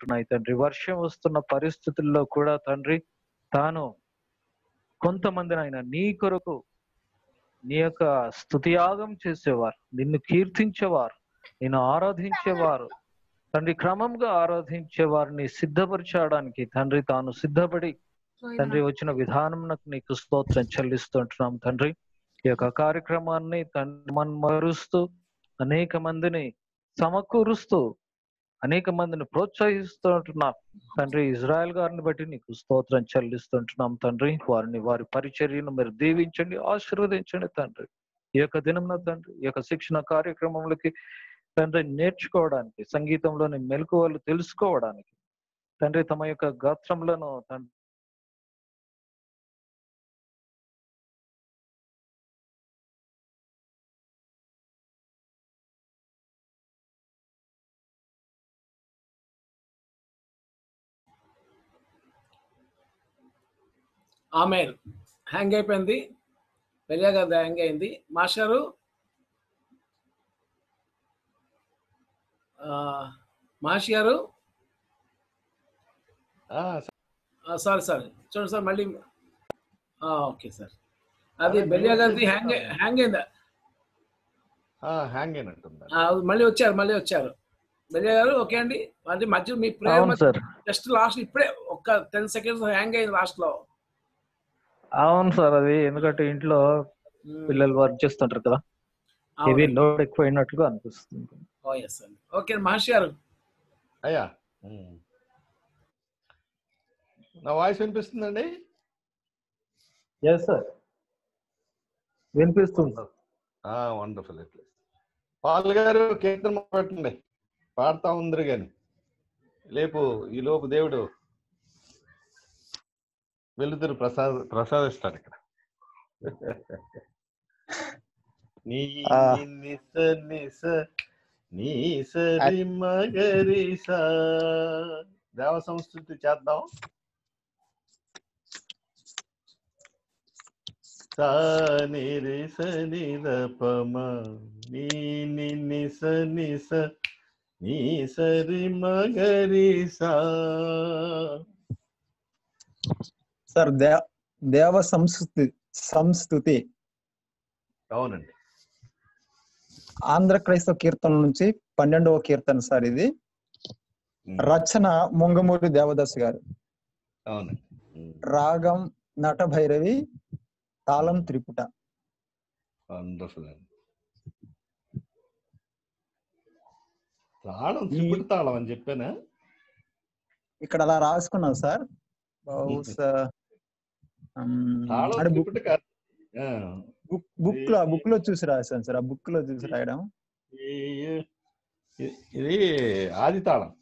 ఉంటున్నాయి తండ్రి. వర్షం వస్తున్న పరిస్థితుల్లో కూడా తండ్రి తాను కొంతమందిని ఆయన నీ కొరకు నీ యొక్క స్థుతియాగం చేసేవారు నిన్ను కీర్తించేవారు నిన్ను ఆరాధించేవారు. తండ్రి క్రమంగా ఆరాధించే వారిని సిద్ధపరచడానికి తండ్రి తాను సిద్ధపడి తండ్రి వచ్చిన విధానం నీకు స్తోత్రం చెల్లిస్తుంటున్నాం తండ్రి. ఈ యొక్క కార్యక్రమాన్ని తండ్రి మన్మరుస్తూ అనేక మందిని సమకూరుస్తూ అనేక మందిని ప్రోత్సహిస్తుంటున్నాం. తండ్రి ఇజ్రాయెల్ గారిని బట్టి నీకు స్తోత్రం చెల్లిస్తుంటున్నాం తండ్రి. వారిని వారి పరిచర్యను మీరు దీవించండి ఆశీర్వదించండి తండ్రి. ఈ యొక్క దినంలో తండ్రి ఈ యొక్క శిక్షణ కార్యక్రమంలోకి తండ్రి నేర్చుకోవడానికి సంగీతంలోని మెలకువలు తెలుసుకోవడానికి తండ్రి తమ యొక్క గాత్రములను తండ్రి ఆమె హ్యాంగ్ అయిపోయింది. పెళ్ళా కదా హ్యాంగ్ అయింది. మాస్టారు ఆ, మాష్ గారు? ఆ, సారీ సారీ. చూడండి సార్ మళ్ళీ ఆ, ఓకే సార్. అది బెల్లియా గారిది హ్యాంగ్ హ్యాంగ్ అయిందా? ఆ, హ్యాంగ్ అయినట్టుందా. ఆ, మళ్ళీ వచ్చారు మళ్ళీ వచ్చారు. బెల్లియా గారు ఓకే అండి. అది మధ్య మీ సార్. జస్ట్ లాస్ట్ ఇప్పుడే ఒక్క టెన్ సెకండ్స్ హ్యాంగ్ అయింది లాస్ట్లో అవును సార్ అది ఎందుకంటే ఇంట్లో పిల్లలు వర్క్ చేస్తుంటారు కదా. ఇది లోడ్ ఎక్కువ అయినట్లుగా అనిపిస్తుంది ఓకే మహర్షి గారు. అయ్యా. నా వాయిస్ వినిపిస్తుందండి? ఎస్ సార్ వినిపిస్తుంది సార్ వండర్ఫుల్ ఎట్లా పాల్ గారు కీర్తన పెట్టండి పాడుతా ఉందరు గాని. లేపు ఈ లోపు దేవుడు వెలుతురు ప్రసాద ప్రసాదిస్తాడు ఇక్కడ నీ. నిస నిస నీ సరి మగరి సా దేవ సంస్కృతి చేద్దాం. సా ని రి స ని ద ప మ. నీ ని ని స ని స నీ సరి మగరి సా. సార్ దే దేవ సంస్కృతి సంస్కృతి. అవునండి. ఆంధ్ర క్రైస్తవ కీర్తన నుంచి పన్నెండవ కీర్తన సార్ ఇది. రచన ముంగమూరి దేవదాస్ గారు. రాగం నట భైరవి తాళం త్రిపుట. తాళం త్రిపుటి తాళం అని చెప్పానా? ఇక్కడ అలా రాసుకున్నాం సార్. బహుశా బుక్ త్రిపుటి కాదు. ఆ, బుక్ బుక్లో బుక్లో చూసి రాశాను సార్. ఆ బుక్లో చూసి రాయడం. ఇది ఆది తాళం.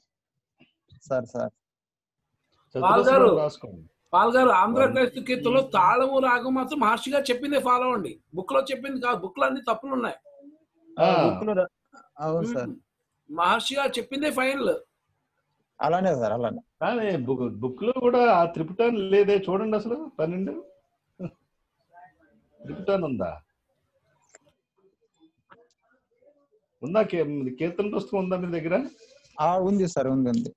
Sir sir. పాల్ చతురస్రం గారు. రాసుకోండి. పాల్ గారు ఆంధ్ర క్రైస్తవ కీర్తనలో తాళము రాగం మాత్రం మహర్షి గారు చెప్పిందే ఫాలో అవ్వండి. బుక్లో చెప్పింది కాదు బుక్లో అన్ని తప్పులు ఉన్నాయి. ఆ, బుక్లో రా- అవును సార్. మహర్షి గారు చెప్పిందే ఫైనల్. అలానే సార్ అలానే. కానీ బుక్ బుక్లో కూడా ఆ త్రిపుటాన్ లేదే చూడండి అసలు పన్నెండు? త్రిపుటాన్ ఉందా? ఉందా? కీ- కీర్తన పుస్తకం ఉందా మీ దగ్గర? ఆ ఉంది సార్ ఉంది ఉంది.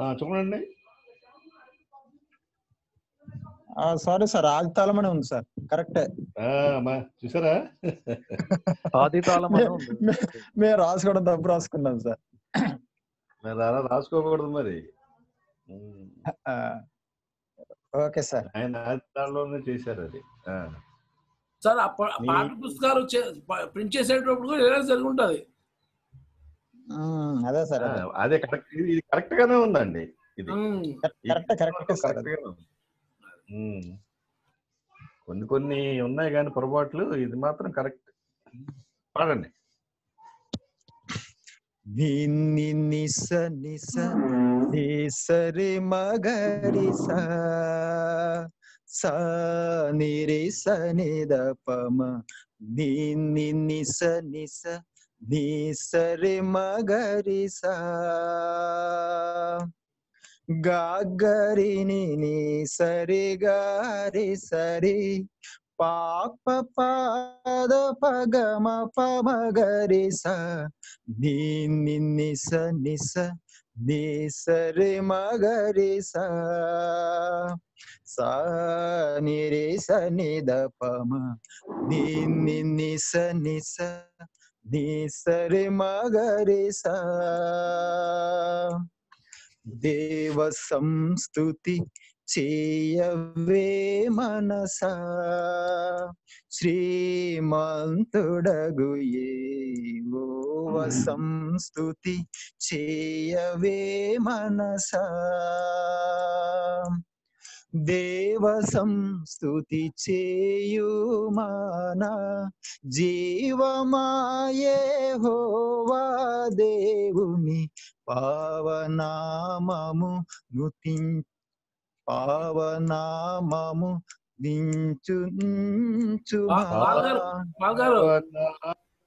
ఆ, చూడండి. సారీ సార్ ఆది తాళం అనే ఉంది సార్ కరెక్టే. ఆ, మా చూసారా? ఆది తాళం అని ఉంది. మేము రాసుకోవడం తప్పు రాసుకున్నాం సార్. రాసుకోకూడదు మరి. Okay sir. ఆయన ఆదితాల్లోనే చేశారు అది. సార్ ఆ ప- మీ- పాఠ్య పుస్తకాలు ప్రింట్ చేసేటప్పుడు కూడా ఇలా జరిగి ఉంటుంది ఉమ్, అదే సార్ అదే. కరెక్ట్ ఇది కరెక్ట్ గానే ఉందండి ఇది. Correct correct correct. కొన్ని కొన్ని ఉన్నాయి కానీ పొరపాట్లు ఇది మాత్రం కరెక్ట్. పాడండి ని ని ని స ని స ని స రి మ గ ని స ని స ని స ని స రి మ గ రి స గా గ రి ని స రి గ ని స ని స ni sare sa sa ni re sa ni pama ni ni ni sa ni sa ni sare sa చేయవే మనసా. శ్రీమంతుడగు ఏవోవ సంస్తుతి చేయవే మనసా. దేవ సంస్తుతి చేయుమాన. జీవమాయే హోవా దేవుని పావనామము నుతించ పావనామము పాల్గారు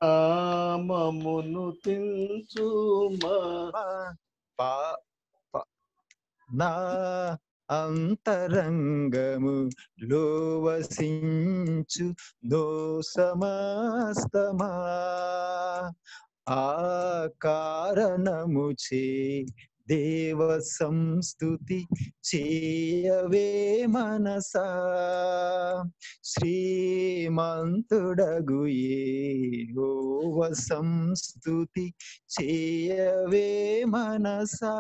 నామమును తించుమా? నా అంతరంగము లోవసించు సమస్తమా ఆ కారణము చే దేవ సంస్తుతి చేయవే మనసా. శ్రీమంతుడగు ఏహోవ సంస్తుతి చేయవే మనసా.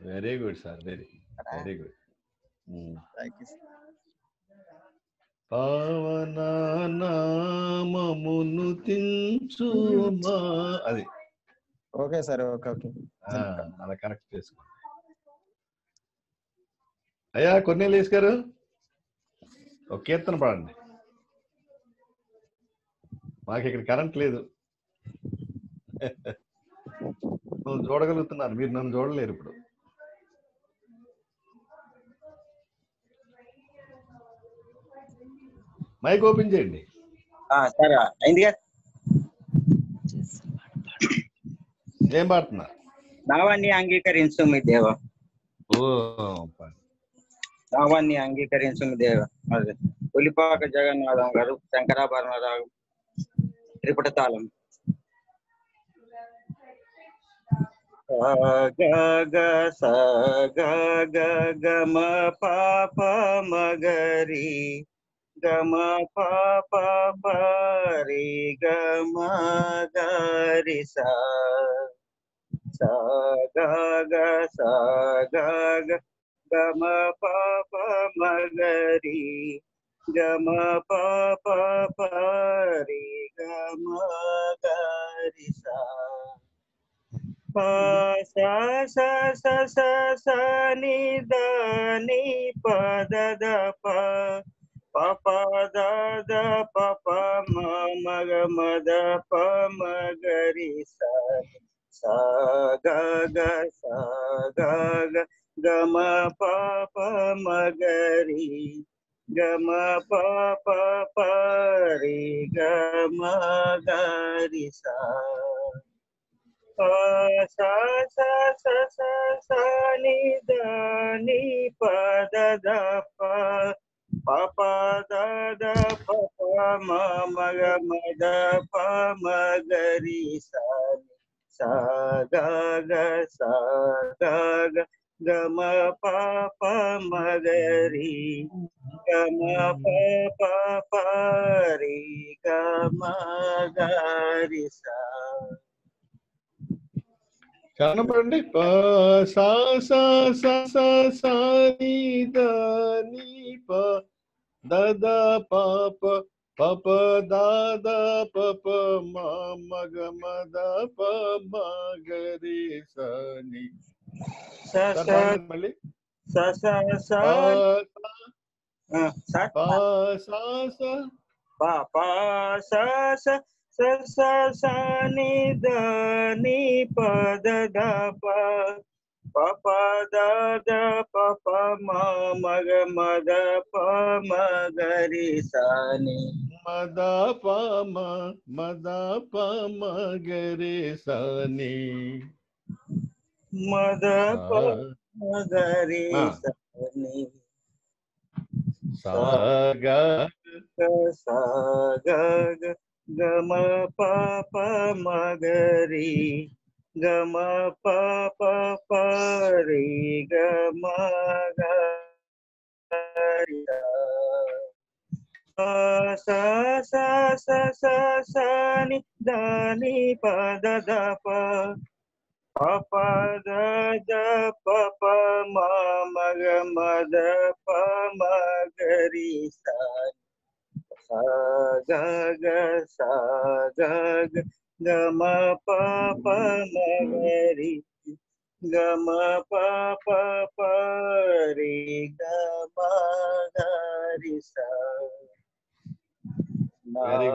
Very good sir very very good thank you పావనామమును తించుమా అది. Okay sir okay okay. ఆ, అలా కరెక్ట్ చేసుకో అయ్యా కొన్నేళ్ళు గారు ఒక కీర్తన పాడండి. మాకు ఇక్కడ కరెంట్ లేదు. నువ్వు చూడగలుగుతున్నారు మీరు నన్ను చూడలేరు ఇప్పుడు. మైక్ ఓపెన్ చేయండి. సరే అయిందిగా ఏం పాడుతున్నారు నావాన్ని అంగీకరించు మీ దేవ. ఓ నావాన్ని అంగీకరించు మీ దేవ. అది పులిపాక జగన్నాథం గారు శంకరాభరణ రాగం త్రిపుట తాళం గ గ స గ గ గ మ పాప మగరి గమ పాప పరి గమ గరి సా. sa ga ga sa ga ga ga ma pa pa ma ga ri ga ma pa pa pa ri ga ma ga ri sa pa sa sa sa sa sa ni da ni pa da da pa pa pa da da pa pa ma ma ga ma da pa ma ga ri sa sa ga ga sa ga ga ga ma pa pa ma ga ri ga ma pa pa pa ri ga ma ga ri sa pa sa sa sa sa sa ni da ni pa da da pa pa pa da da pa pa ma ma ga ma da pa ma ga ri sa ni సా గ గ సా గ గ గ మ ప ప మ గ రి గ మ ప ప ప రి గ మ గ రి సా కనపడండి ప సా సా సా సా సా ని ద ని ప ద ద ప ప Papa pa da da pa pa ma ma ga ma da pa ma ga re sa. ni sa. Sa mali sa sa sa pa. பப த பப ம மக மத ப மகரி சானி மத ப ம மத ப மகரி சானி மத ப மகரி சானி சாக சாக கம ப மகரி ग म प प प रे ग म ग sa sa sa sa sa ni da ni pa da da pa pa pa da da pa pa ma ma ga ma da pa ma ga ri sa sa ga ga sa ga ga ప మగరి స స గ గ స గ గ గ మ ప ప మగరి గ మ ప ప ప రి గ మ గరి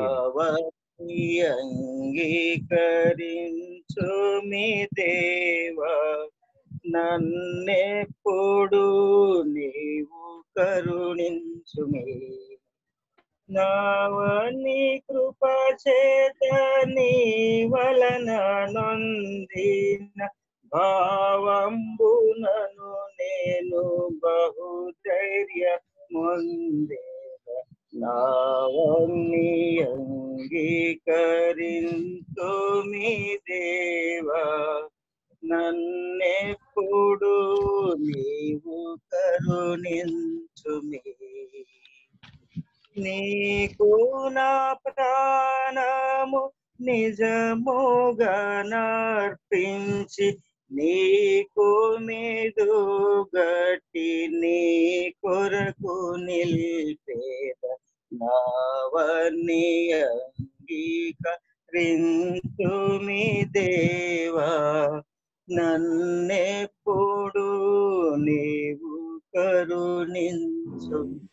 అంగీకరించు మీ దేవా నన్నెప్పుడు నీవు కరుణించుమే. నావని కృప చేత నీ వలన నొందిన భావంబునను నేను బహుధైర్య ముందే నావన్ని అంగీకరించు మీ దేవా. నన్నెప్పుడు నీవు కరుణించుమి. నీకు నా ప్రాణము నిజముగా నర్పించి నీకు మీదు గట్టి నీ కొరకు నిలిపేద నావన్ని అంగీకరించు మీ దేవా. నన్నెప్పుడు నీవు కరుణించు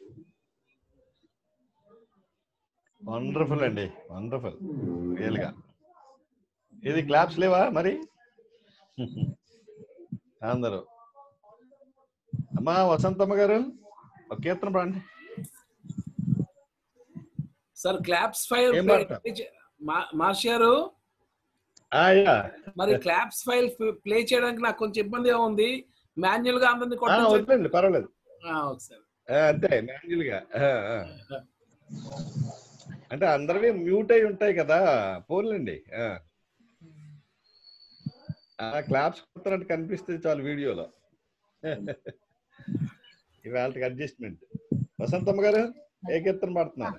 వండర్ఫుల్ అండి. వండర్ఫుల్ రియల్గా. ఇది క్లాప్స్ లేవా మరి? అందరూ. అమ్మా వసంతమ్మ గారు ఒక కీర్తన పాడండి. Sir claps file yeah. మరి క్లాప్స్ ఫైల్ ప్లే చేయడానికి నాకు కొంచెం ఇబ్బందిగా ఉంది. మాన్యువల్గా అందరిని వద్దండి పర్వాలేదు. అంతే మాన్యువల్గా. అంటే అందరివి మ్యూట్ అయి ఉంటాయి కదా పోన్లండి. క్లాప్స్ కొడుతున్నట్టు కనిపిస్తుంది చాలు వీడియోలో. ఇవాళకి అడ్జస్ట్మెంట్. వసంతమ్మ గారు ఏ కీర్తన పాడుతున్నారు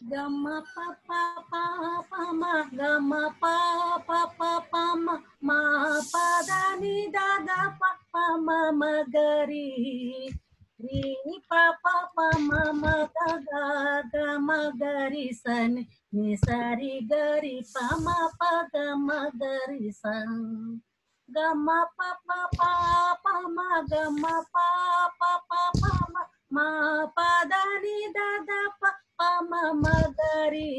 Gama pa pa pa pa ma gama pa pa pa pa ma ma pa da ni da da pa pa ma ma ga ri ri ni pa pa pa ma ma ga ga ga ma ga ri sa ni ni sa ri ga ri pa ma pa ga ma ga ri sa gama pa pa pa pa ma gama pa pa pa pa ma మా పదని దద పమ మగరి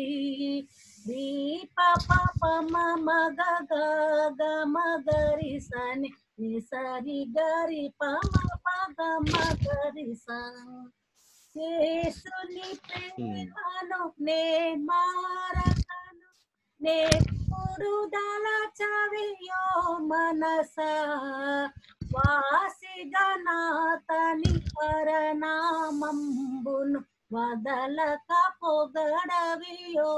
దీప పప పమ మగ గ మగరి సని. ని సరి గరి పమ పగ మగరి సేసుని యేసుని ప్రేమను నే మారకను నే పురుదల చవియో మనస. వాసిగనాథని పరనామంబును వదలక పొగడవియో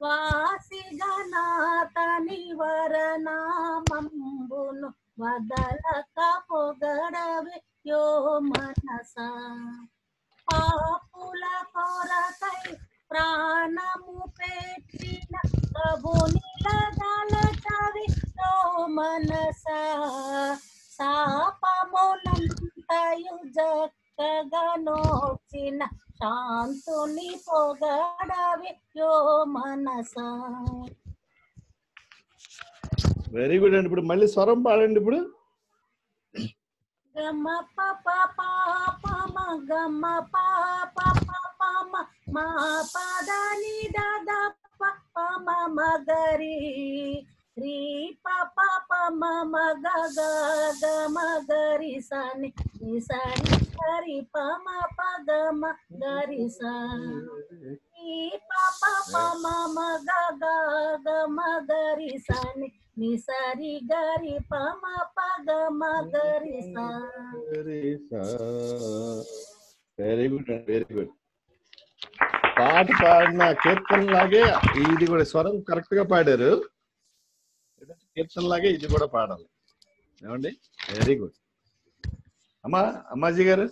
వాసిగనాథని వరనామంబును వదలక పొగడవియో మనస. పాపుల కొరకై ప్రాణము పెట్టిన ప్రభునిలదల చవిలో మనస. శాపమునంతయు జక్కగా నోచిన శాంతుని పొగడవి యో మనస. వెరీ గుడ్ అండి. ఇప్పుడు మళ్ళీ స్వరం పాడండి ఇప్పుడు. గమ పప పాప మ గమ పాప పప ma ma pa da ni da da pa pa ma ma ga re ri pa pa pa ma ma ga ga ga ma ga ri sa ni ni sa ni ga ri pa ma pa ga ma ga ri sa ni pa pa pa ma ma ga ga ga ma ga ri sa ni ni sa ri ga ri pa ma pa ga ma ga ri sa very good very good. పాట పాడిన కీర్తన లాగే ఇది కూడా స్వరం కరెక్ట్గా పాడారు. కీర్తన లాగే ఇది కూడా పాడాలి. ఏమండి? వెరీ గుడ్ అమ్మా అమ్మాజీ గారు?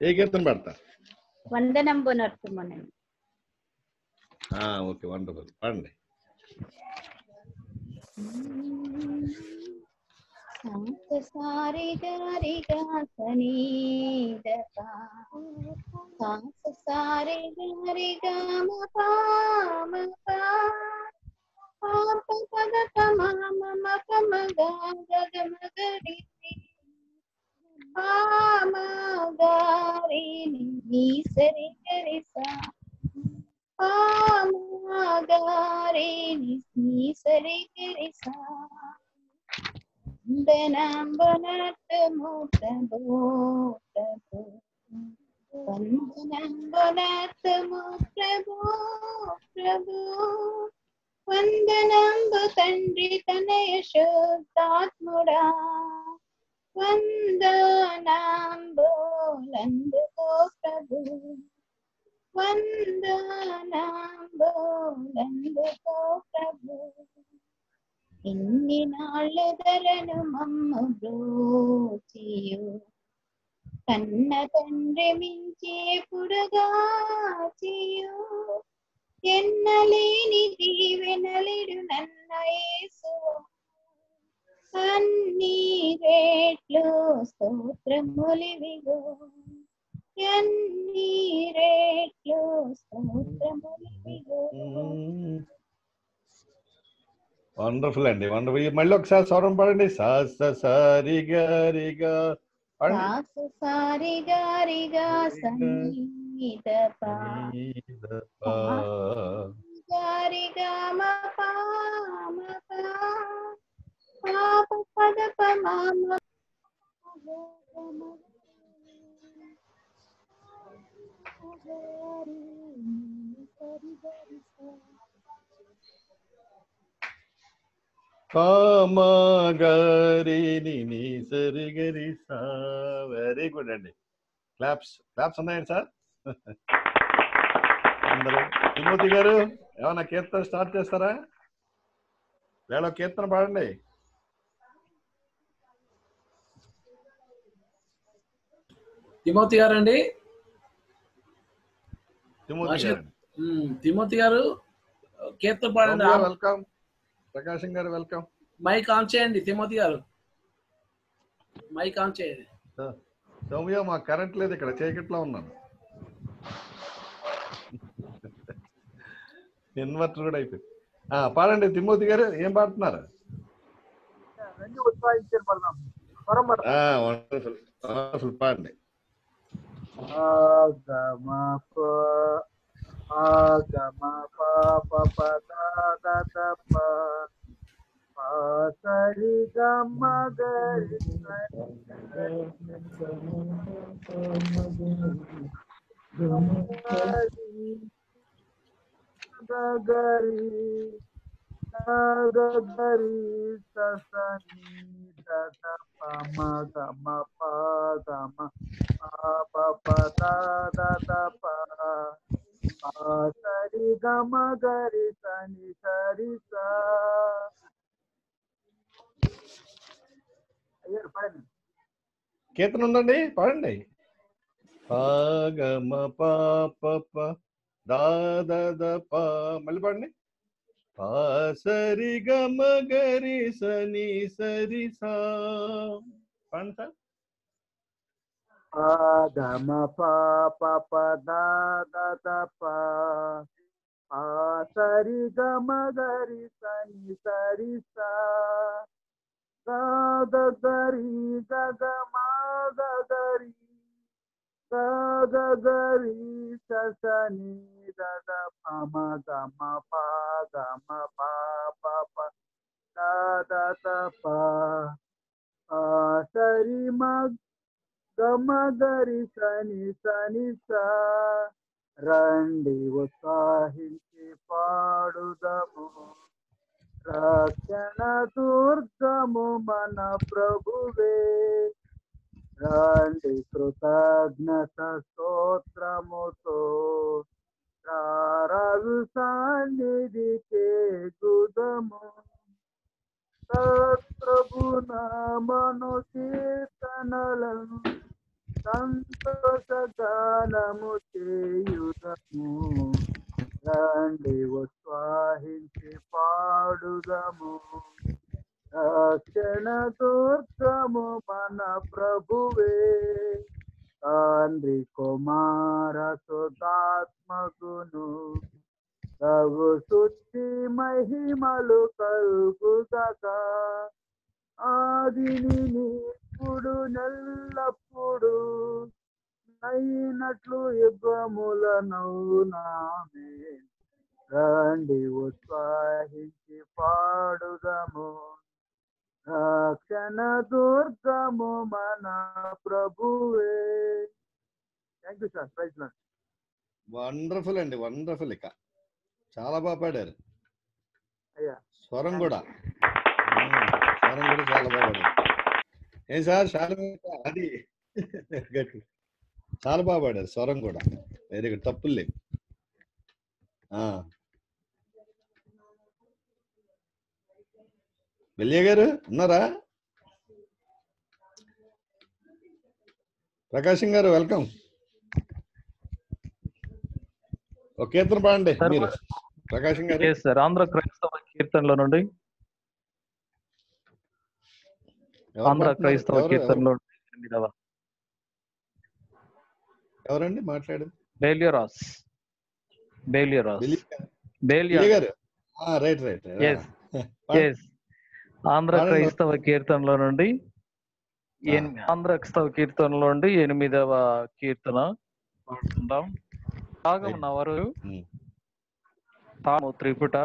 ఏ కీర్తన పాడతా వందనంబు నర్తుమనండి ఓకే వండర్ఫుల్. పాడండి. సాంత సారి గారి గాసని దపా సాంత సారి గారి గామ పామ పా పాప పద పమ మమ పమ గా గగ మగరి పామ గారి ని సరి గరి సా పామ గారి ని సరి గరి సా वन्दनाम्बुनाथमुप्रभो वन्दनाम्बुनाथमुप्रभो प्रभो वन्दनाम्बु तण्डि तनयशुद्धात्मुडा वन्दनाम्बोलन्दो प्रभु वन्दनाम्बोलन्दो प्रभु వందనాంబోలందుకో ప్రభు వందనాంబోలందుకో ప్రభు ఇన్ని నాళ్ళ ధరను మమ్మ బ్రోచియు కన్న తండ్రి మించి ఎప్పుడుగా చేయు ఎన్నలేని దీవెనలిడు నన్న యేసు అన్ని రేట్లు స్తోత్రములివిగో ఎన్ని రేట్లు స్తోత్రములివిగో వండర్ఫుల్ అండి. వండర్ఫుల్ మళ్ళీ ఒకసారి స్వరం పాడండి. సా స సారి గారిగా సాస సారి గారిగా నీదపా. గారిగా పామ పాప పద పమామ కామగారిని నీ సరి గరి సా. వెరీ గుడ్ అండి. క్లాప్స్ క్లాప్స్ ఉన్నాయండి సార్? అందరూ. తిమ్మూర్తి గారు ఏమన్నా కీర్తన స్టార్ట్ చేస్తారా? వేళ కీర్తన పాడండి. తిమోతి గారు. అండి తిమోతి గారు కీర్తన పాడండి. Welcome Prakasam garu welcome. Mike on చేయండి తిమోతి గారు. మైక్ ఆన్ చేయండి. సౌమ్య మా కరెంట్ లేదు ఇక్కడ చీకట్లో ఉన్నాను. ఇన్వర్టర్ కూడా అయిపోయింది. ఆ, పాడండి తిమ్మూర్తి గారు ఏం పాడుతున్నారు? పాడండి. Agama Papa Pada Tapa Pasari Gama Gari Gari Gari Sasani Tata Pama Gama Pama Papa Pada Tapa సరి గమ గరి సని సరి కీర్తన ఉందండి పాడండి. పాగమ పాప ప దా ప. మళ్ళీ పాడండి. పా సరి గమ గరి సని సరి సా పాడండి sir. pa da ma pa pa pa da da da pa. Pa sa ri ga ma ga ri sa ni sa ri sa. Ga da da ri ga ga ma ga ga ri. Ga ga ga ri sa sa ni da da pa ma ga ma pa ga ma pa pa pa. Da da da pa. Pa sa ri ma గరి సని సని రండి ఉత్సాహించి పాడుదము. రక్షణ దుర్గము మన ప్రభువే. రండి కృతజ్ఞత స్తోత్రముతో. రారాజు సన్నిధికే గుదము సత్ప్రభు నామను కీర్తనలను సంతోషగానము చేయుదము రండి ఉత్సాహించి పాడుదము. రక్షణ దుర్గము మన ప్రభువే. తండ్రి కుమార సుధాత్మకును రఘు శుద్ధి మహిమలు కలుగుదక ఆదిని ఇప్పుడు నెల్లప్పుడు అయినట్లు యుగముల నవ్వునామే రండి ఉత్సాహించి పాడుదము. రక్షణ దుర్గము మన ప్రభువే. Thank you sir praise wonderful అండి వండర్ఫుల్ ఇక. చాలా బాగా పాడారు. అయ్యా. స్వరం కూడా. స్వరం కూడా చాలా బాగా పాడారు. ఏం సార్? శాలిని అది. చాలా బాగా పాడారు స్వరం కూడా. వెరీ గుడ్ తప్పులు లేవు. ఆ. వెల్లియ గారు ఉన్నారా? ప్రకాశం గారు వెల్కమ్. ఒక కీర్తన పాడండి మీరు. ప్రకాశం గారు. ఆంధ్ర క్రైస్తవ కీర్తనలో నుండి ఎవరు ఆంధ్ర? క్రైస్తవ కీర్తనలో ఎవరండి మాట్లాడేది? బేలియరాస్. బేలియరాస్. Right right. ఎస్ ఆంధ్ర. క్రైస్తవ కీర్తనలో నుండి ఆంధ్ర క్రైస్తవ కీర్తనలో నుండి ఎనిమిదవ కీర్తన పాడుకుందాం. రాగం Right. నవరు. తాము త్రిపుట.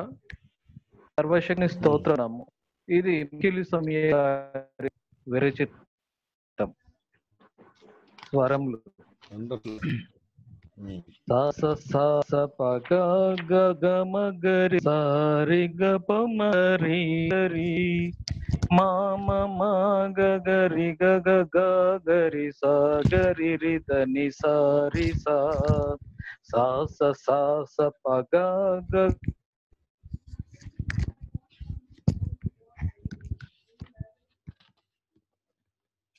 సర్వశక్తి స్తోత్రము. ఇది మికిలి సమయ విరచితం స్వరములు వండర్ఫుల్ ఉమ్. సాస సాస పగ గ గ మ గరి సారి గ ప మ రి గరి మా మ మ గ గరి గ గ గ గరి సా గరి రి ద ని సా రి సా సాస సాస పగ గ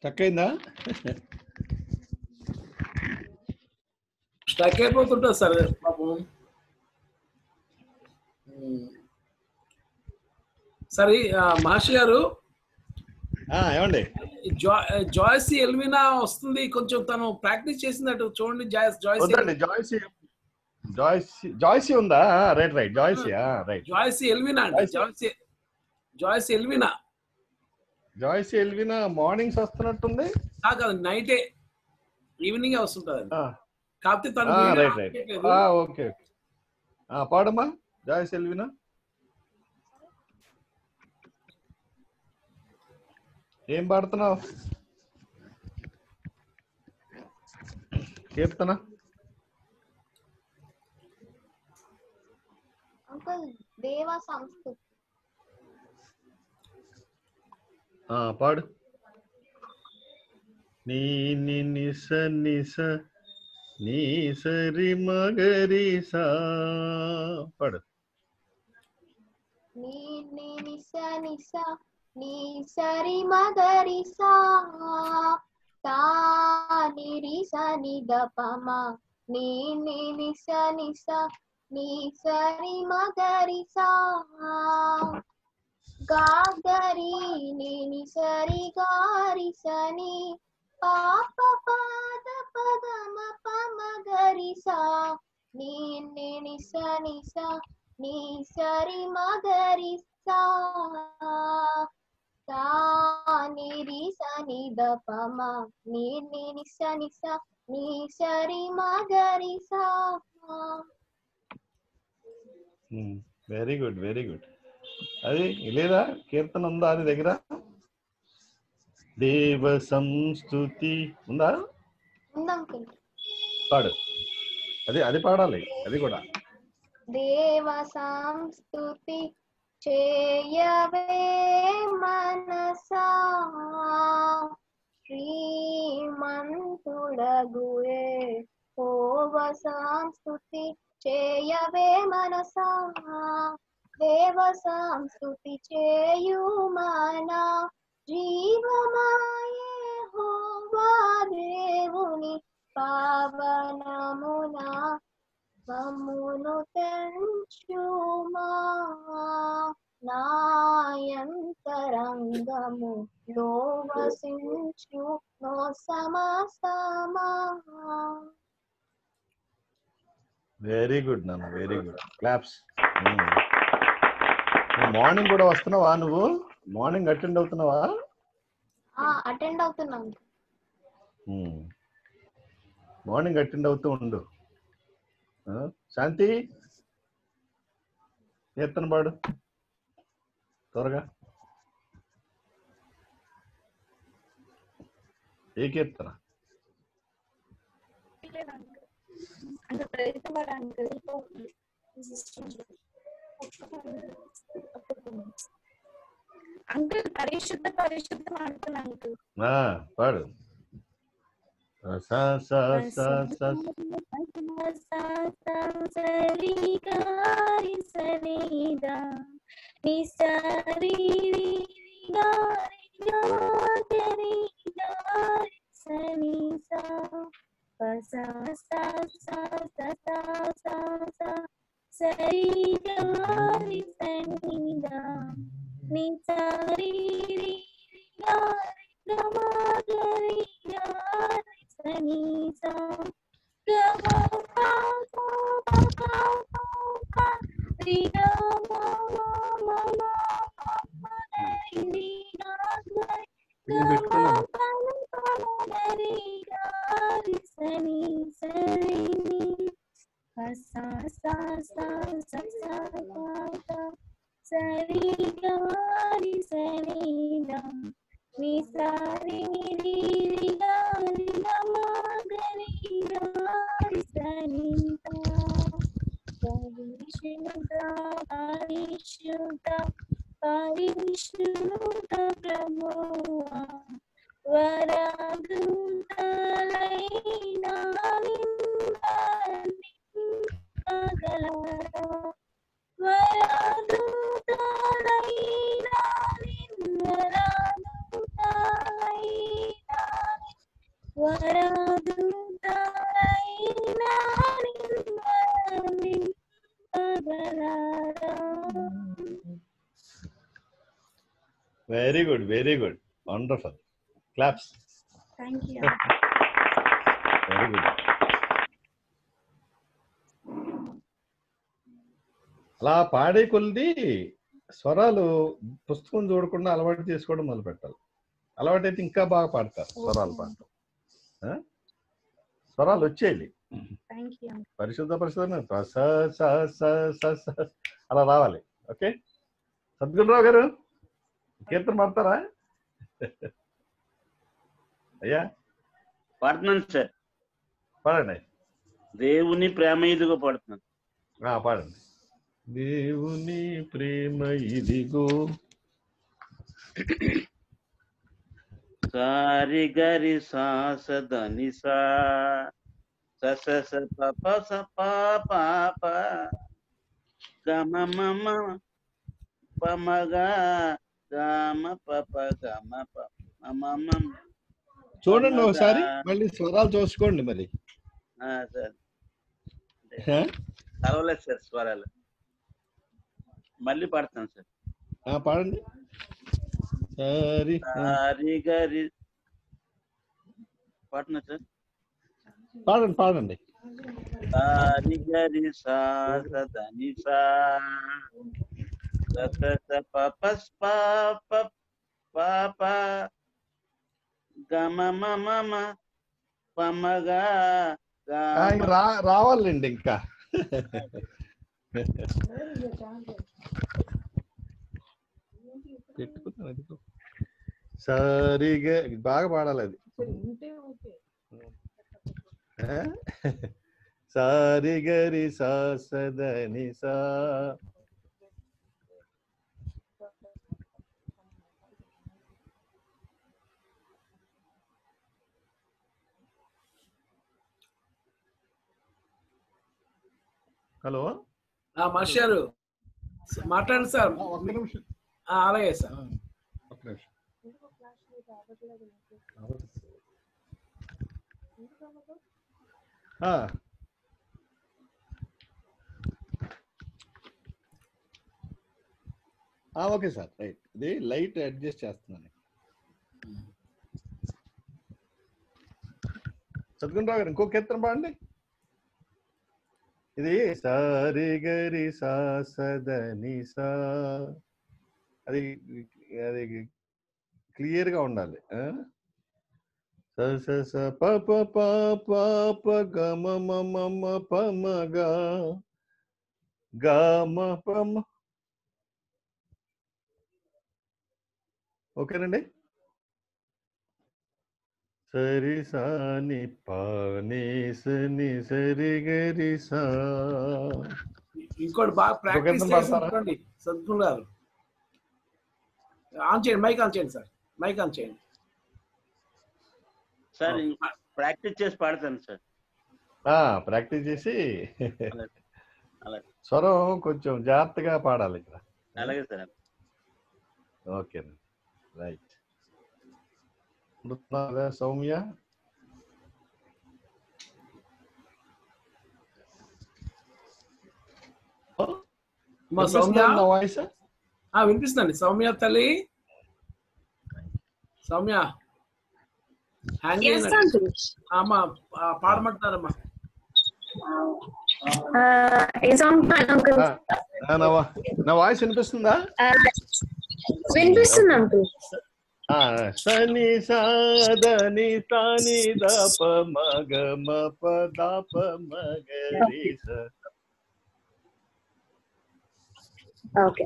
స్టక్ అయిందా స్టక్ అయిపోతుంటుంది సార్ పాపం ఉమ్. సరే మహర్షి గారు ఆ, ఏమండి? జాయ్స్ ఎల్వినా వస్తుంది కొంచెం తను ప్రాక్టీస్ చేసినట్టు చూడండి జాయ్స్ జాయ్స్ జాయ్సీ జాయ్సీ జాయ్సీ ఉందా? Right right Joicy right. Joyce Elvina అండి. Joys. Joys Elvina. Joicy Elvina mornings వస్తున్నట్టుంది? ఆ, కాదు నైటే ఈవినింగ్ వస్తుంటుంది ఆ, కాకపోతే తను ఆ, వీడియో రైట్ రైట్ ఆపట్లేదు. ఆ, ఓకే ఓకే. ఆ, పాడమ్మా జాయ్సీ ఎల్వినా. ఏం పాడుతున్నావు? కీర్తన. అంకుల్ దేవ సంస్కృతి हाँ पढ़ नी निस निस नी सरी मगरी सा पढ़ नी नी निस निस नी सरी मगरी सा ता नी सा नी द नी नी निस निस नी सरी मगरी सा గా గరి నీ ని సరి గారి సని పాప పాద పద మ ప మ గరి సా నీ నీ ని స ని స నీ సరి మగరి సా సా ని రి స ని ద ప మ నీ ని ని స ని స నీ సరి మగరి సా వెరీ గుడ్ వెరీ గుడ్ అది లేదా? కీర్తన ఉందా అది దగ్గర? దేవ సంస్థుతి ఉందా పాడు. అది అది పాడాలి. అది కూడా. దేవ సంస్తుతి చేయవే మనసా? శ్రీమంతుడగుయే ఓవ సంస్తుతి చేయవే మనసా? దేవ సంస్తుతి చేయుమానా జీవమాయే హోవా దేవుని పావనమునా. మమ్మును తెంచుమా. నాయంతరంగము లో వసించు నో సమస్తమా. వెరీ గుడ్ నాన్న వెరీ గుడ్ క్లాప్స్ మార్నింగ్ కూడా వస్తున్నావా నువ్వు? మార్నింగ్ అటెండ్ అవుతున్నావా? అటెండ్ అవుతున్నాం. మార్నింగ్ అటెండ్ అవుతూ ఉండు. శాంతి? కీర్తన పాడు. త్వరగా. ఏ కీర్తన అంకుల్ పరిశుద్ధ పరిశుద్ధ అంకుల్ Sari gari da పాడే కొలిది స్వరాలు పుస్తకం చూడకుండా అలవాటు చేసుకోవడం మొదలు పెట్టాలి అలవాటు అయితే ఇంకా బాగా పాడతారు స్వరాలు పాడటం? స్వరాలు వచ్చేయాలి పరిశుద్ధ పరిశుద్ధ అలా రావాలి. ఓకే? సద్గురురావు గారు కీర్తన పాడతారా? అయ్యా. పాడుతున్నాను సార్. పాడండి. దేవుని ప్రేమ ఇదిగో పాడుతున్నాను. పాడండి. దేవుని ప్రేమ ఇదిగో. సారి గరి సాస ధని సా స స స ప ప స ప ప ప గమ మమ పమగ గమ ప ప గమ ప మమ మమ చూడండి ఒకసారి మళ్ళీ స్వరాలు చూసుకోండి మరి. సార్? కలవలేదు సార్ స్వరాలు. మళ్ళీ పాడతాను సార్. ఆ, పాడండి. సరి గరి. పాడుతున్నా సార్? పాడండి పాడండి. సారి గరి సా స ధని సా. స స స ప ప స్ ప ప ప ప. గమ మమ పమగ రావాలండి ఇంకా. అది సరిగా బాగా పాడాలి అది. ఆ? సారి గరి సా సదని సా. హలో? ఆ, మాస్టర్ గారు. మాట్లాడండి సార్. అలాగే సార్. Okay sir. రైట్. ఇది లైట్ అడ్జస్ట్ చేస్తున్నాను. సద్గుణరావు గారు ఇంకో కీర్తన పాడండి. ఇది సారి గరి సా. సదని సా అది అది క్లియర్గా ఉండాలి. ఆ? స స స ప ప ప ప ప గ మ మ మ మ ప మ గ. గ మ ప మ. ఓకేనండి? సరి సా ని ప ని స ని సరి గరి సా ఇంకోటి బాగా ప్రాక్టీస్ కీర్తన చేసి పాడతారా? ఉండండి సద్గురు గారు. ఆన్ చేయండి మైక్ ఆన్ చేయండి సార్. మైక్ ఆన్ చేయండి. సార్ ప్రాక్టీస్ చేసి పాడతాను సార్. ఆ ప్రాక్టీస్ చేసి. స్వరం కొంచెం జాగ్రత్తగా పాడాలి ఇక్కడ. అలాగే సార్. Okay right. మృత్నాథ సౌమ్య మా సౌమ్య? నా వాయిస్ ఆ, వినిపిస్తుందండి సౌమ్య తల్లి? సౌమ్య. అమ్మా పాడమంటున్నారమ్మా. నా వాయిస్ వినిపిస్తుందా? వినిపిస్తుంది అంకుల్. సని సాదని తాని దప మగ మప దాప మగరి స ఓకే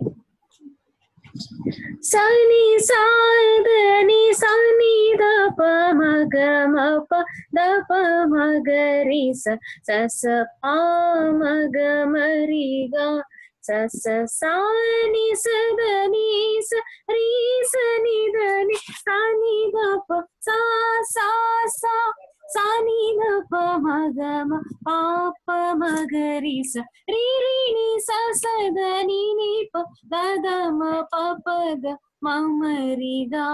సని సాదని సని దప మగ మప దప మగరి స స స పా మగ మరిగా स स सा नि स द नि स री स नि द नि सा नि द प सा सा सा सा नि द प म ग म प प म ग ri s ri ri ni sa sa da ni ni p da da m p p g m m ri ga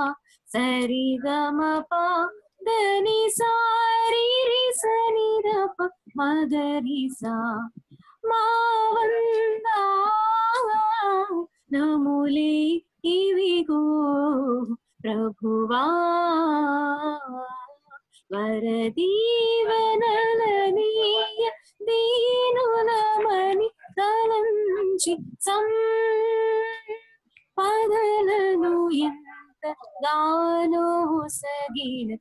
sa ri ga m p da ni sa ri ri sa ni da p ma da ri sa వందా నములే ఇవిగో ప్రభువా వరదీవనలనీయ దీనులమని తలంచి సం పదలను ఎంత గానో సగిన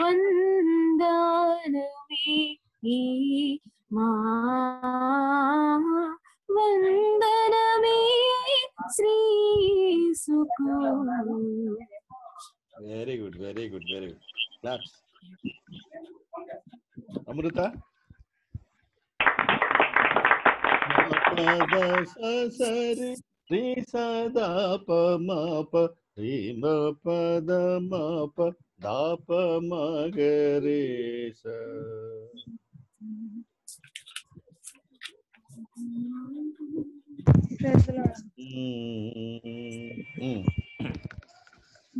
वन्दनमे मा वन्दनमे श्रीसुको very good very good very good claps amruta Baba, ri sa da pa ma pa ri ma pa da ma pa da pa ma ga re sa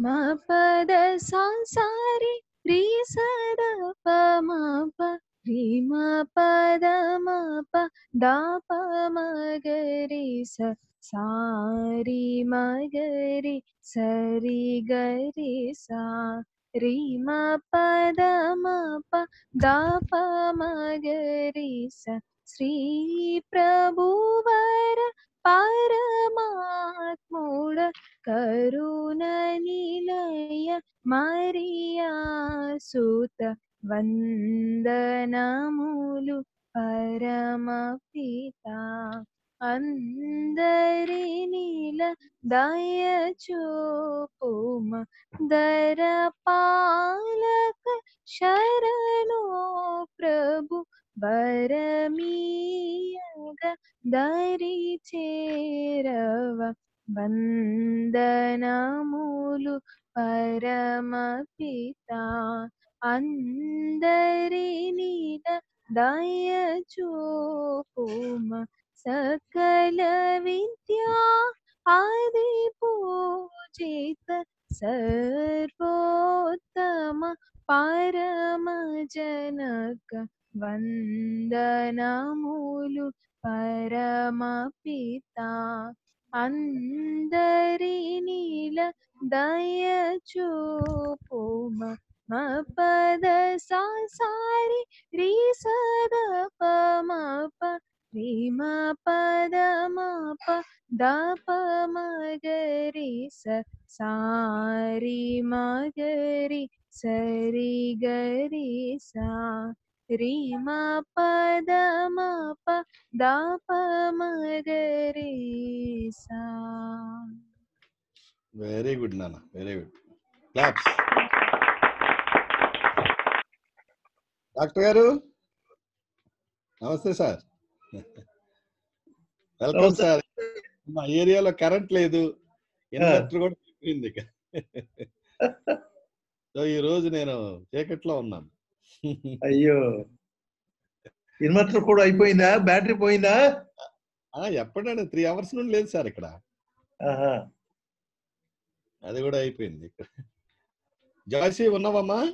ma pa da sa sa re ri sa da pa ma pa ri ma pa da ma pa da pa ma ga re sa सारी मगरी, सरी गरी सा री म पद म प दा प मगरे सा। श्री प्रभुवर परमात्मूढ करुणनिलय मरिया सुत वन्दनमुलु परमपिता। దయ దయచూపుమ దర పాలక శరణు ప్రభు వరమీయగ దరి చేరవ వందనములు పరమ పిత అందరినీల దయచూపుమ చూపుమ సకల విద్యా ఆది పూజిత సర్వోత్తమ పరమ జనక వందనములు పరమ పిత అందరినీల దయ చూపుమ మ పద సా సారి రి సద ప మ ప రి మ పద మ ప ద ప మ గ రి స సారి మ గ రి సరి గ రి సా రి మ పద మ ప ద ప మ గ రి సా వెరీ గుడ్ నాన్న వెరీ గుడ్ క్లాప్స్ డాక్టర్ గారు నమస్తే సార్ వెల్కమ్. సార్ మా ఏరియాలో కరెంట్ లేదు. ఇన్వర్టర్ కూడా పోయింది ఇక. సో ఈ రోజు నేను చీకట్లో ఉన్నాను. అయ్యో. ఇన్వర్టర్ కూడా అయిపోయిందా? బ్యాటరీ పోయిందా? ఆ, ఎప్పుడండి త్రీ అవర్స్ నుండి లేదు సార్ ఇక్కడ. అది కూడా అయిపోయింది. జాయ్సీ ఉన్నావమ్మా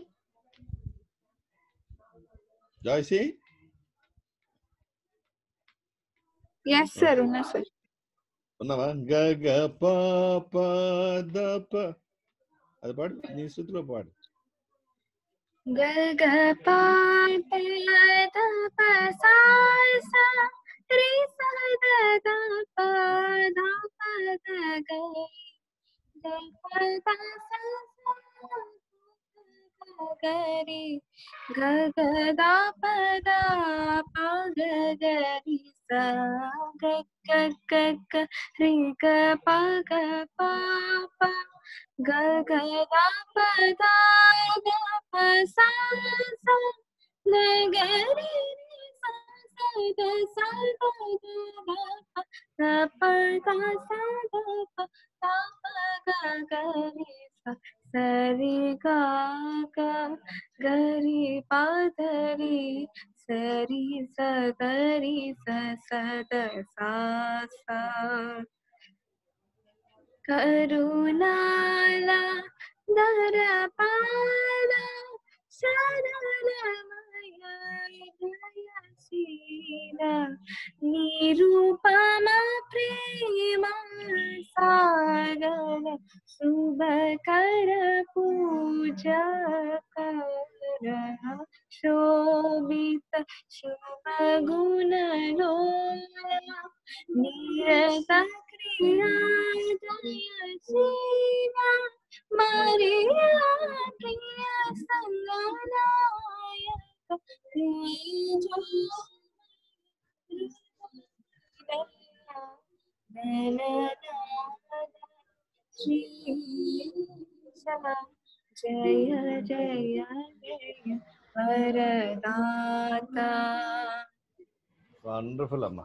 జాయ్సీ ఎస్ సార్ ఉన్నా సార్ ఉన్నావా గ గ ప ప ద ప అది పాడు నీ స్థుతిలో పాడు గ గ ప ప ద ప సా సా రి స ద ద ప ద ప ద గ ద ప ద సా సా గ రి గ గ ద ప ద ప గ గ రి ga ga ga ga re ga pa ga pa pa ga ga da pa da da pa sa sa la ga re re sa sa da sa da da da pa da pa da sa da pa da pa ga ga re sa sa re ga ga ga re pa da re सरी सदरी सद सा सा करुणाला दर पाला शरणमय సా సా కరుణాల దరపాల శరణమయ దయశీల నిరూపమ ప్రేమ సాగర శుభకర పూజ కర శోభిత శుభ గుణలోల నిరత క్రియా జయశీల మరియా ప్రియ సంగనాయక జయ జయ జయ వరదాత వండర్ఫుల్ అమ్మా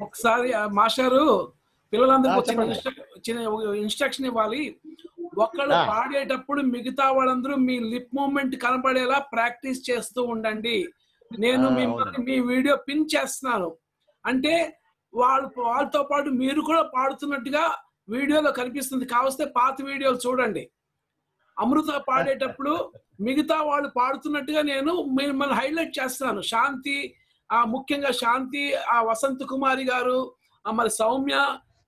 ఒకసారి మాస్టారు పిల్లలందరికీ చిన్న ఇన్స్ట్రక్షన్ ఇవ్వాలి. ఒకళ్ళు. పాడేటప్పుడు మిగతా వాళ్ళందరూ మీ లిప్ మూమెంట్ కనపడేలా ప్రాక్టీస్ చేస్తూ ఉండండి. నేను మిమ్మల్ని. మీ వీడియో పిన్ చేస్తున్నాను. అంటే వాళ్ళు వాళ్ళతో పాటు మీరు కూడా పాడుతున్నట్టుగా వీడియోలో కనిపిస్తుంది. కావస్తే పాత వీడియోలు చూడండి. అమృత పాడేటప్పుడు మిగతా వాళ్ళు పాడుతున్నట్టుగా నేను మిమ్మల్ని హైలైట్ చేస్తాను శాంతి ఆ ముఖ్యంగా శాంతి ఆ వసంత కుమారి గారు మరి సౌమ్య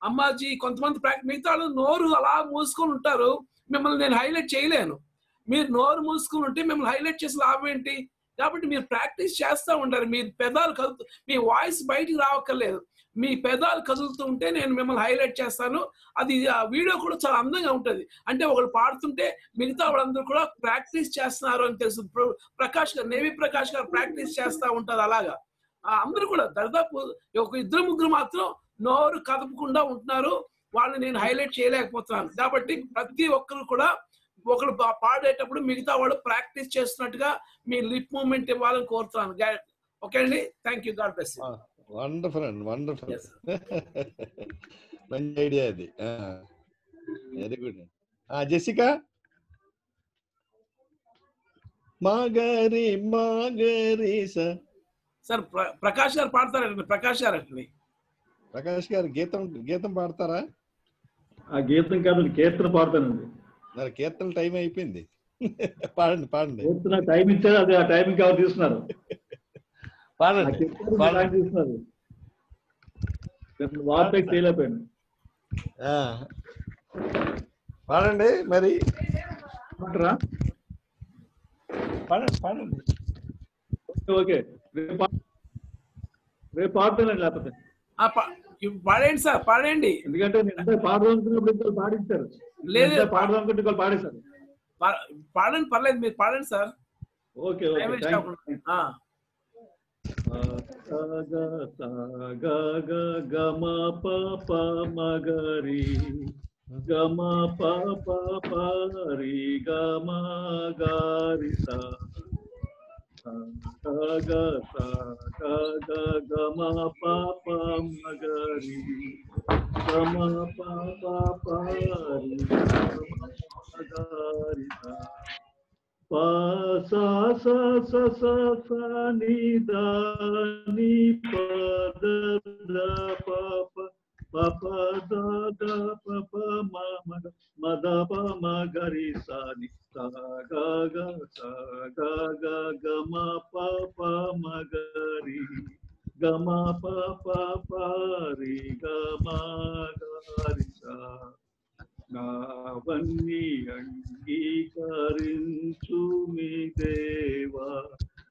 అమ్మాజీ కొంతమంది మిగతా వాళ్ళు నోరు అలా మూసుకొని ఉంటారు. మిమ్మల్ని నేను హైలైట్ చేయలేను. మీరు నోరు మూసుకొని ఉంటే మిమ్మల్ని హైలైట్ చేసే లాభం ఏంటి? కాబట్టి మీరు ప్రాక్టీస్ చేస్తూ ఉంటారు మీ పెదాలు కదులుతూ మీ వాయిస్ బయటికి రావక్కర్లేదు. మీ పెదాలు కదులుతూ ఉంటే నేను మిమ్మల్ని హైలైట్ చేస్తాను. అది ఆ వీడియో కూడా చాలా అందంగా ఉంటుంది. అంటే ఒకళ్ళు పాడుతుంటే మిగతా వాళ్ళందరూ కూడా ప్రాక్టీస్ చేస్తున్నారు అని తెలుసు. ప్రకాష్ గారు నేవి ప్రకాష్ గారు ప్రాక్టీస్ చేస్తూ ఉంటారు అలాగా. అందరూ కూడా దాదాపు ఒక ఇద్దరు ముగ్గురు మాత్రం నోరు కదపకుండా ఉంటున్నారు. వాళ్ళని నేను హైలైట్ చేయలేకపోతున్నాను. కాబట్టి ప్రతి ఒక్కరు కూడా ఒకరు పాడేటప్పుడు మిగతా వాళ్ళు ప్రాక్టీస్ చేస్తున్నట్టుగా మీ లిప్ మూమెంట్ ఇవ్వాలని కోరుతున్నాను. ఓకే అండి? Thank you god bless wonderful అండి వండర్ఫుల్. మంచి ఐడియా అది. Very good. జెసికా మాగరి మాగరి సార్ సార్ ప్ర- ప్రకాష్ గారు పాడతారండి. ప్రకాష్ గారు అండి ప్రకాష్ గారు గీతం గీతం పాడతారా? ఆ గీతం కాదు కీర్తన పాడతానండి. మరి కీర్తన టైం అయిపోయింది. పాడండి పాడండి. కీర్తన టైం ఇచ్చారు అది ఆ టైంకి ఎవరు తీస్తున్నారు పాడండి. టైం తీస్తున్నారు వార్త చేయలేకపోయాను. ఆ. పాడండి మరి. పాడండి పాడండి. ఓకే, రేపు రేపు పాడతానండి లేకపోతే. పాడేయండి సార్ పాడేయండి ఎందుకంటే నేను ఇందాక పాడదాం అనుకున్నప్పుడు ఇంకో పాడించారు లేదు. ఇందాక పాడదాం అనుకుంటే ఇంకో పాడేశారు పాడండి పర్లేదు మీరు పాడండి సార్ ఓకే ఓకే గమ ప ప మగరి గమ ప ప పరి గమ గారి స ga ga ga ga ga ma pa pa ma ga ri ga ma pa pa pa ri ga ma pa ga ri ga pa sa sa sa sa sa ni da ni pa da da pa pa మ మ గ మ the ప మ గ రి స ని సా గ గ సా గ గ గ మ ప ప మ గ రి గ మ ప ప ప రి గ మ గ రి సా నావన్నీ అంగీకరించు మీ దేవా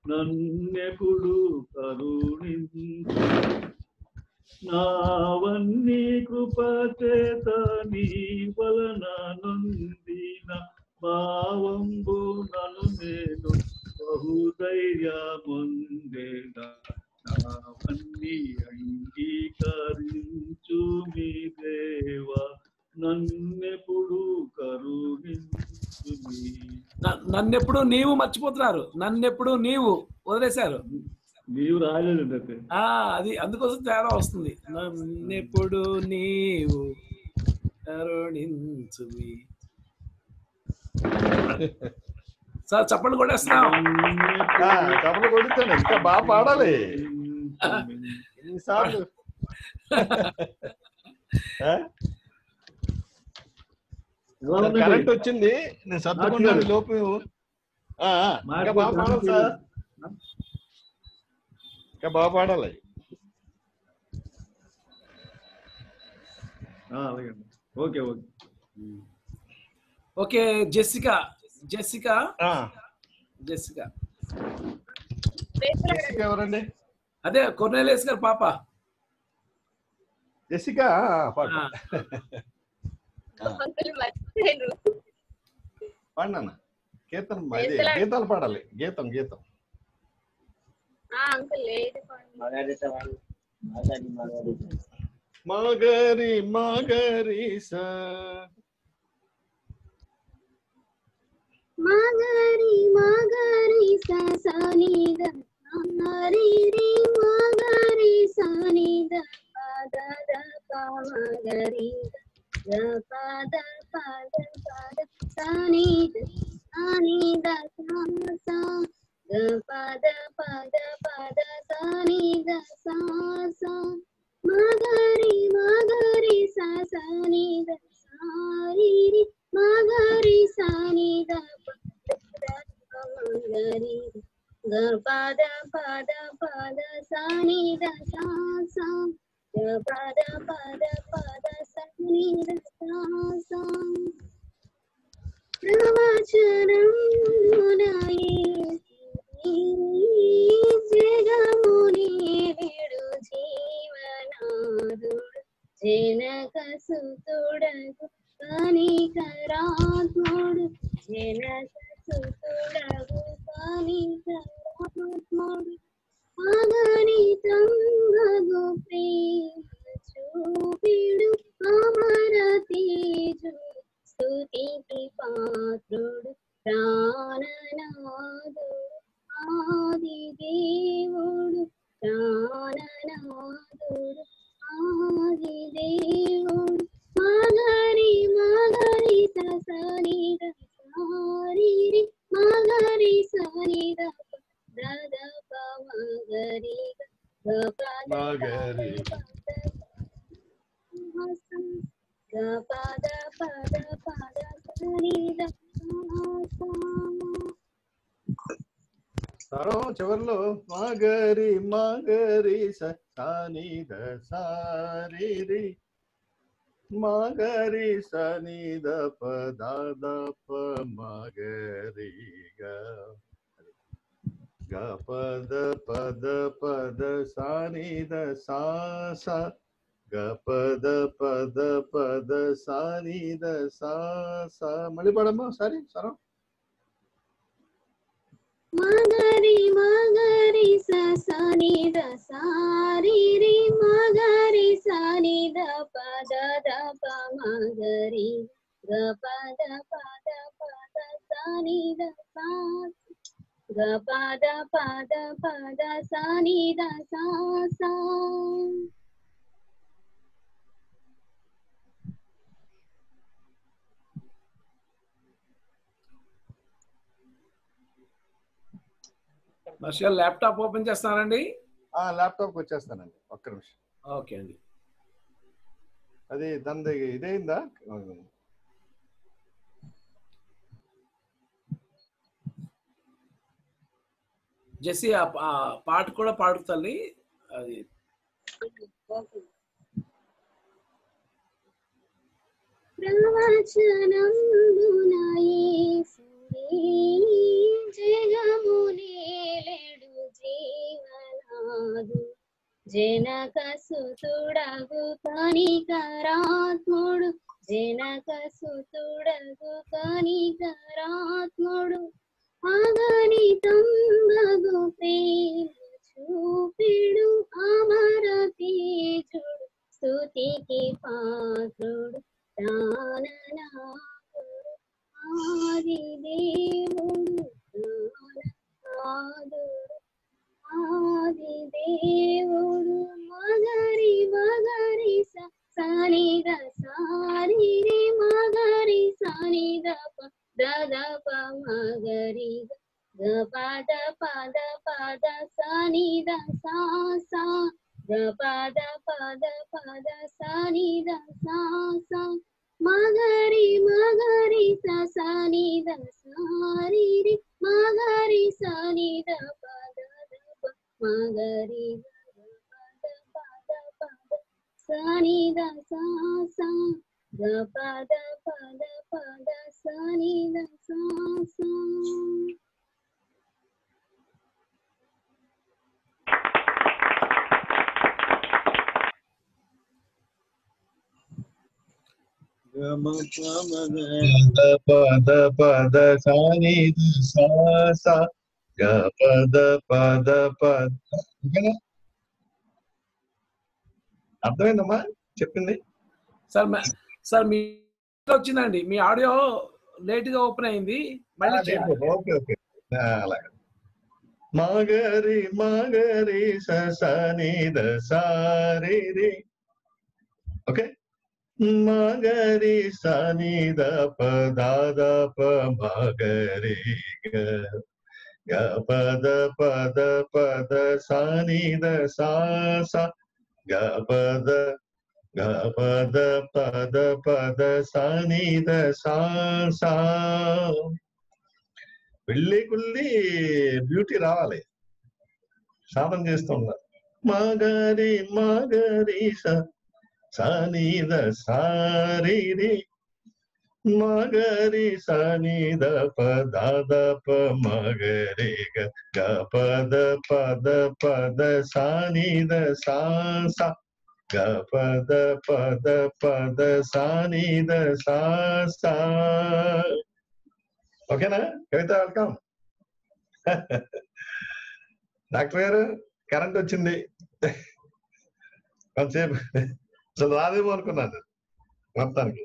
నన్నెప్పుడు కరుణించు నావన్నీ కృపచేత నీ వలన నొందిన భావంబు నను నేను బహుధైర్యముందేగా నావన్నీ అంగీకరించు మీ దేవ నన్నెప్పుడు కరుణించు నన్నెప్పుడు నీవు మర్చిపోతున్నారు. నన్నెప్పుడు నీవు వదిలేశారు. నీవు ఆ అది అందుకోసం తేడా వస్తుంది. నన్నెప్పుడు నీవు కరుణించుమి. సార్ చప్పట్లు కొట్టేస్తున్నాం. ఆ, కబుర్లు కొడుతాను ఇంకా బాగా పాడాలి. ఎన్నిసార్లు? కరెంట్ వచ్చింది. నేను సర్దుకున్నాను లోపు. బాగా పాడాలి సార్. ఇంకా బాగా పాడాలి. ఆ, అలాగే అండి. Okay okay. Okay Jessica Jessica ఆ, జెసికా జెసికా ఎవరండి? అదే కొర్నేలేస్ గారు పాప. ఆ. పాడినా కీర్తన గీతాలు పాడాలి. గీతం గీతం. మగరి మగరి సా మగరి మగరి సనిద మగరి రి మగరి సనిద పద ద మగరి ద పద పద పద సనిద సనిద స ద పద పద మళ్ళీ పడమ్మా సరే సరం మగరి మగరి సని ద సారి రి మగరి సని ద పద ద ప మగరి గ పద పద పద సని ద సా గ పద పద పద సని ద సా సా నర్షల్ ల్యాప్టాప్ ఓపెన్ చేస్తున్నారండి? ఆ ల్యాప్టాప్ వచ్చేస్తానండి. ఒక్క నిమిషం. ఓకే అండి. అది దాని ఇదైందా జెస్సీ ఆ ఆ పాట కూడా పాడు తల్లి. అది జగమునేలెడు జీవనాదు జనక సుతుడగు కనికరాత్ముడు. జనక సుతుడగు కనికరాత్ముడు. అగణితంబగు ప్రేమ చూపిడు అమర తేజుడు. స్తుతికి పాత్రుడు దాననా ஆதிதேவன் ஆது ஆதிதேவன் மகரி மகரி சனித சாரி ரே மகரி சனித பத ப மகரி க பத பத பத சனித சா சா த பத பத பத சனித சா சா మగరి మగరి స సనిద సారి రి మగరి సనిద పద ద ప మగరి గ పద పద పద సనిద సా సా గ పద పద పద సనిద సా సా పద పద పద సాని సా సా పద పద పద. అర్థమైందమ్మా? చెప్పింది? సార్ సార్ మీ వచ్చిందండి. మీ ఆడియో లేట్గా ఓపెన్ అయింది. మళ్ళీ చేయండి. Okay okay. ఆ, అలాగే. మాగరి మాగరి సని రి. ఓకే? మగరి సని ద ద ప మగరి గ పద పద పద సని ద సా సా గ పద గ పద పద పద సని ద సా సా కుల్లి బ్యూటీ రావాలి. సాధన చేస్తున్నా మగరి మగరి స సనిద సారి మగరి సనిద పద ప మగరి గ పద పద పద సనిద సా గ పద పద పద సనిద సా సా. ఓకేనా? Kavitha welcome. Doctor garu current వచ్చింది. కొంతసేపు. అసలు రాదేమో అనుకున్నాను మొత్తానికి.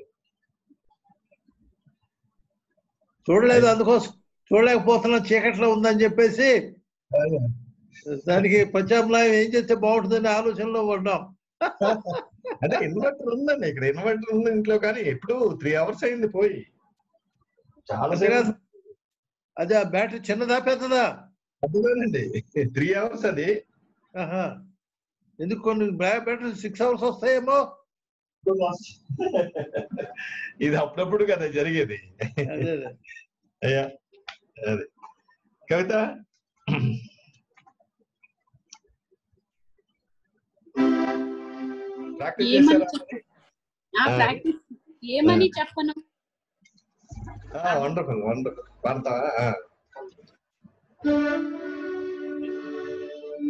చూడలేదు అందుకోసం చూడలేకపోతున్నా చీకట్లో ఉందని చెప్పేసి దానికి ప్రత్యామ్నాయం ఏం చేస్తే బాగుంటుందనే ఆలోచనలో పడ్డాం అంటే ఇన్వర్టర్ ఉందండి ఇక్కడ ఇన్వర్టర్ ఉంది ఇంట్లో కానీ ఎప్పుడు త్రీ అవర్స్ అయింది పోయి. చాలా అదే ఆ బ్యాటరీ చిన్నదా పెద్దదా? అర్థమేనండి త్రీ అవర్స్ అది. ఆహా. ఎందుకు కొన్ని బ్యాటరీ సిక్స్ అవర్స్ వస్తాయేమో? ఇది అప్పుడప్పుడు కదా జరిగేది. అయ్యా అదే. కవిత? ప్రాక్టీస్ ఏమని చెప్పను? వండర్ఫుల్ వండర్ఫుల్ పాడతావా?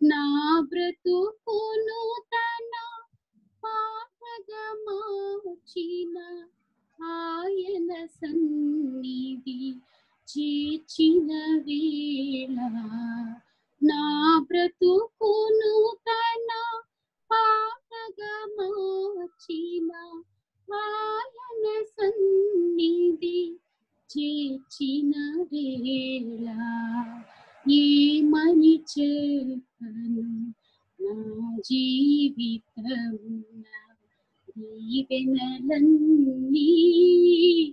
ఏమని చెప్పను నా నా బ్రతుకును తన పాటగా మార్చిన ఆయన సన్నిధి చేర్చిన వేళ నా బ్రతుకును తన పాటగా మార్చిన ఆయన సన్నిధి చేర్చిన వేళ ఏమని చేతను నా జీవితమున దీవెనలన్నీ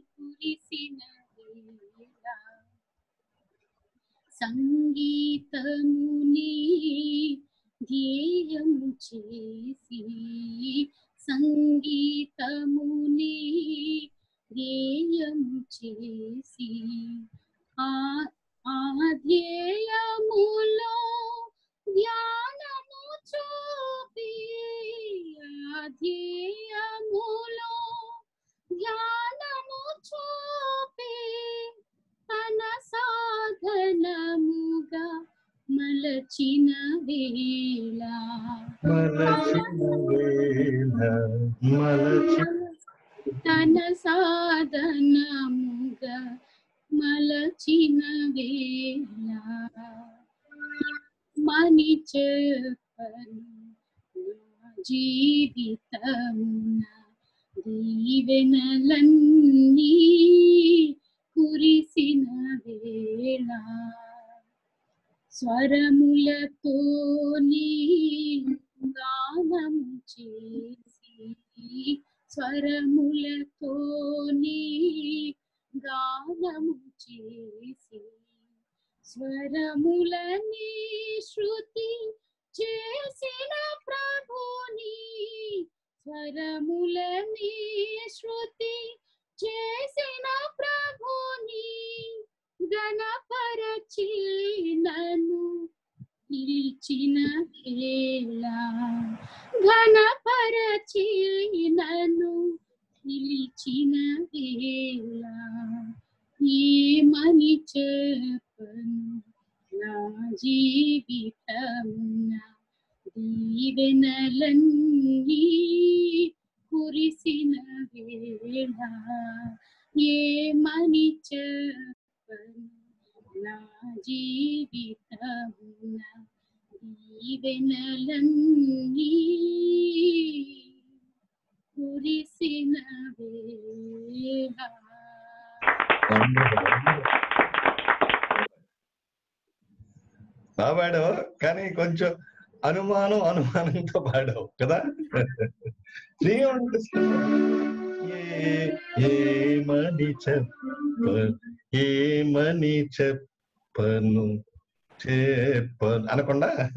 కురిసిన సంగీతముని ధ్యేయము చేసి సంగీతముని ధ్యేయము చేసి ఆ ఆ ధ్యేయములో ధ్యానము చూపి ఆ ధ్యేయములో ధ్యానము చూపి తన సాధనముగా మలచిన వేళ మలచిన వేళ మలచిన తన సాధనముగా మలచిన వేళ. మని చెప్పను జీవితమున దీవెనలన్నీ కురిసిన వేళ. స్వరములతోని గానము చేసి స్వరములతోని గానము చేసి స్వరములని శృతి చేసిన ప్రభుని స్వరములని శృతి చేసిన ప్రభుని గణపరచి నన్ను పిలిచిన వేళ ఘనపరచి నన్ను పిలిచిన వేళ ఏమని చెప్పను నా జీవితమున దీవెనలన్నీ కురిసిన వేళ ఏమని చెప్పను నా జీవితమున దీవెనలన్నీ కురిసిన వేళ పాడావు కానీ కొంచెం అనుమానం అనుమానంతో పాడావు కదా? ఏమని చెప్ప ఏమని చెప్పను చెప్పను. అనకుండా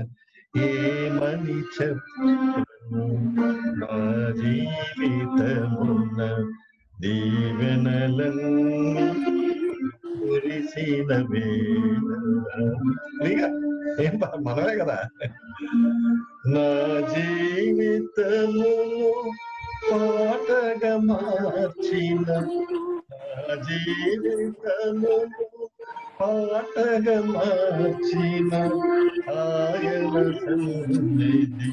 ఏమని చెప్పను నా జీవితమున దీవెనలన్నీ కురిసిన వేళ. ఏం మనమే కదా? నా జీవితము పాటగా మార్చిన నా జీవితము పాటగా మార్చిన ఆయన సన్నిధి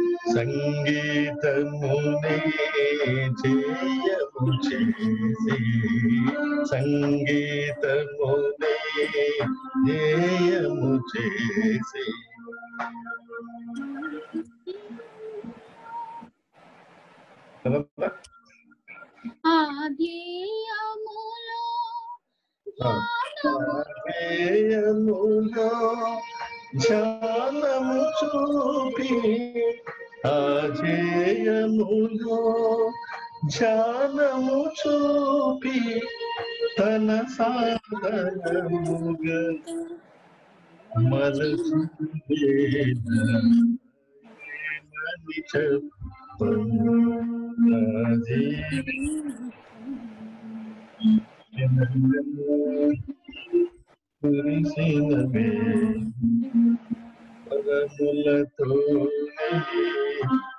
సంగీతమునే జయము చేసి సంగీతమునే జయము చేసి ఆద్యములో జయములో ధ్యానము చూపి ఆజేయములో ధ్యానము చూపి తన సాధనముగా మనసు వేదమని చెప్పను నా కురిసిన పదములతో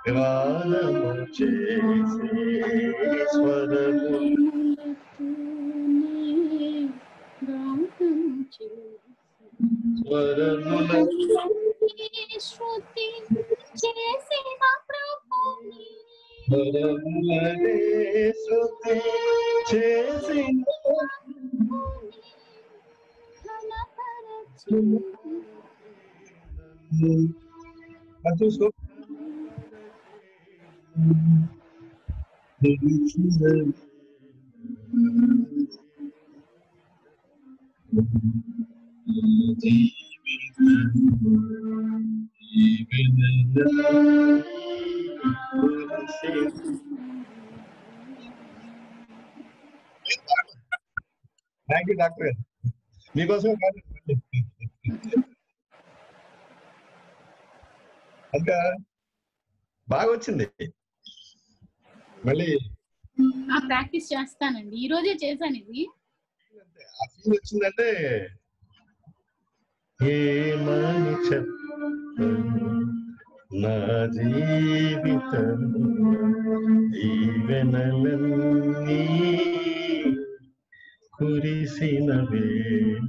గానము చేసి స్వరము స్వరముల శృతి చేసిన ప్రభుని స్వరములనే శృతి చేసి అది Thank you, doctor. Because of ఇంకా బాగా వచ్చింది మళ్ళీ ప్రాక్టీస్ చేస్తానండి. ఈ రోజే చేశాను ఇది. ఆ ఫీల్ వచ్చిందంటే ఏమని నా జీవితం దీవెనలన్నీ కురిసిన వేళ.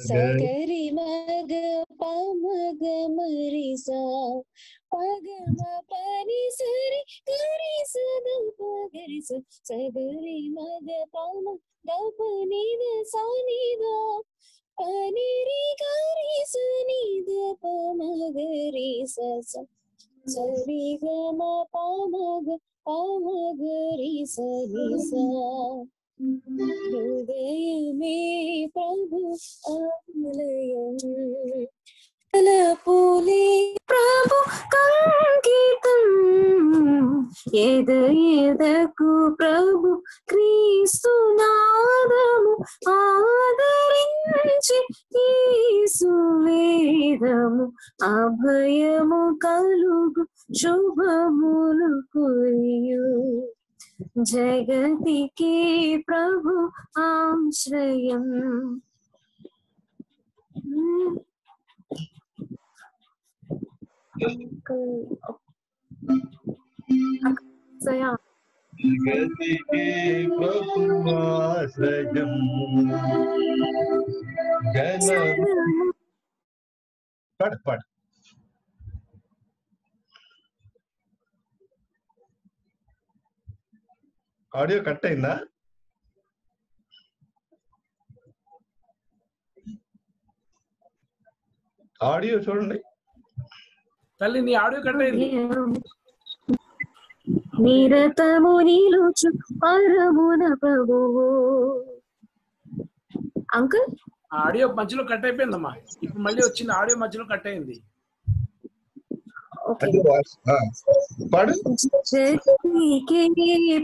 సగరి మగ పమగ మరి సా పగమ పని సరి గరి సద పగరి స సగరి మగ పమ గప నిద సానిద పనిరి గరి సనిద పమగరి స స సరి గమ పమగ పమగరి సరి సా హృదయమే ప్రభు ఆలయం తలపులే ప్రభు కంకితం. ఎద ఎదకు ప్రభు క్రీస్తు నాదము ఆదరించి యేసు వేదము అభయము కలుగు శుభములు కురియు जगतिके प्रभु आश्रयम् जगतिके प्रभु आश्रय पढ़ पढ़। ఆడియో కట్ అయిందా? ఆడియో చూడండి. తల్లి నీ ఆడియో కట్ అయింది. నిరతము నిలుచు పరమున ప్రభువు. అంకుల్? ఆడియో మధ్యలో కట్ అయిపోయిందమ్మా. ఇప్పుడు మళ్ళీ వచ్చింది ఆడియో మధ్యలో కట్ అయింది. అంటే పాడు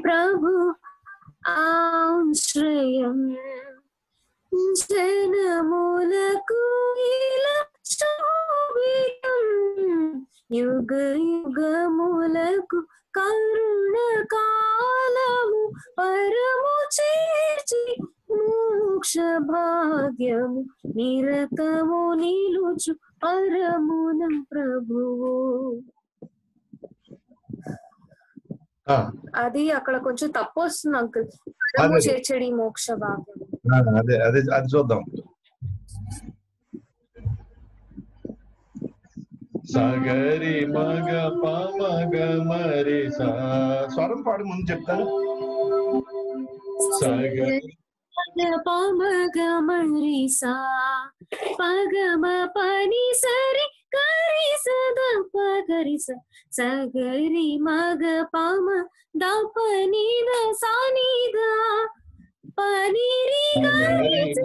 ప్రభు ఆశ్రయం జనములకు యుగ యుగములకు కరుణ కాలము పరము చేర్చి మోక్ష భాగ్యము నిరతము నిలుచు పరమున ప్రభువు. ఆ, అది అక్కడ కొంచెం తప్పు వస్తుంది అంకుల్. పరము అదే. చేర్చడి మోక్ష భాగ్యం అదే అదే అది చూద్దాం. సగరి మగ పమగ మరి స్వరం పాడు ముందు చెప్తాను సగరి పమగ మరి సా పగమ పని సరి కరి సద పగరి స సగరి మగ పమ ద పని ద సాని ద పని రి గరి స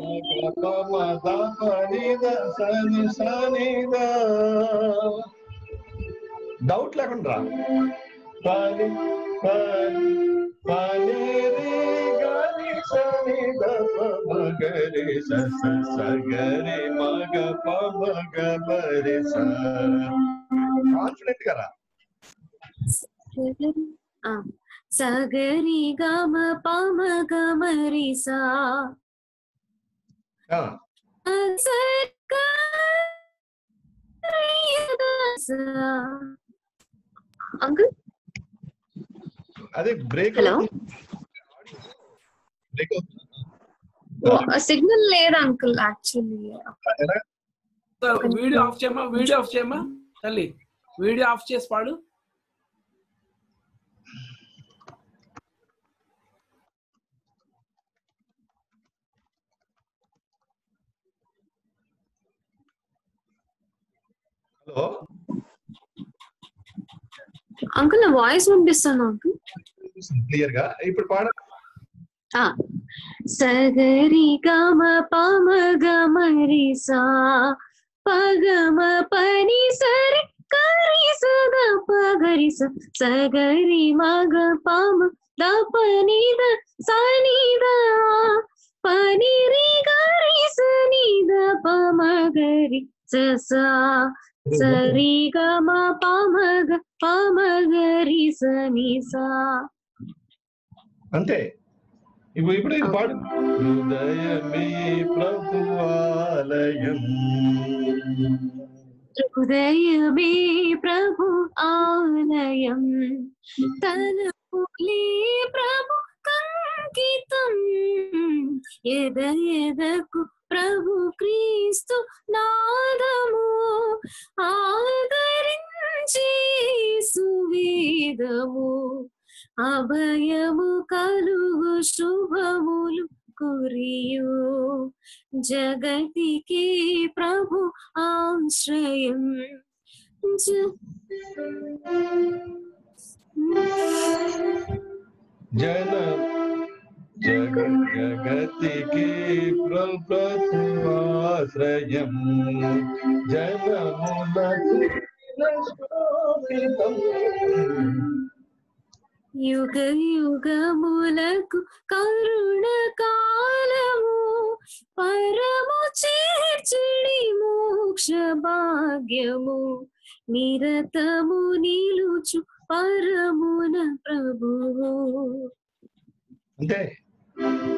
పమ ద పని ద సని సని ద డౌట్ లేకుండా రా. పని పని పని சனி மகரி சகரி மக பமகரி கான்ஃபிடென்ட் கரா சகரி கம அது பிரேக் ஹலோ? సిగ్నల్ లేదు అంకుల్ యాక్చువల్లీ వీడియో ఆఫ్ చేయమా? వీడియో ఆఫ్ చేయమా? తల్లి వీడియో ఆఫ్ చేసి పాడు. హలో అంకుల్ నా వాయిస్ వినిపిస్తాను అంకుల్? క్లియర్గా? ఇప్పుడు పాడ சகரி கம பம கமரி சா பகம பனி சரி கரி சத பகரி ச சகரி மக பம த பனி த சனி த பனி ரி கரி சனி த பம கரி ச சரி கம பம பம கரி சனி சா అంతే ఇప్పుడు ఇప్పుడు పాడు. హృదయమే ప్రభువాలయం హృదయమే ప్రభు ఆలయం. తలపులే ప్రభు కంకితం. ఎద ఎదకు ప్రభు క్రీస్తు నాదము. ఆదరించి సువేదము. అభయము కలుగు శుభములు కురియు జగతికి ప్రభు ఆశ్రయం జ- జన జగ జగతికి ప్రభువాశ్రయం జనములకు శోభితం. యుగ యుగములకు కరుణ కాలము పరము చేర్చిడి మోక్ష భాగ్యము. నిరతము నిలుచు పరమున ప్రభువు. అంటే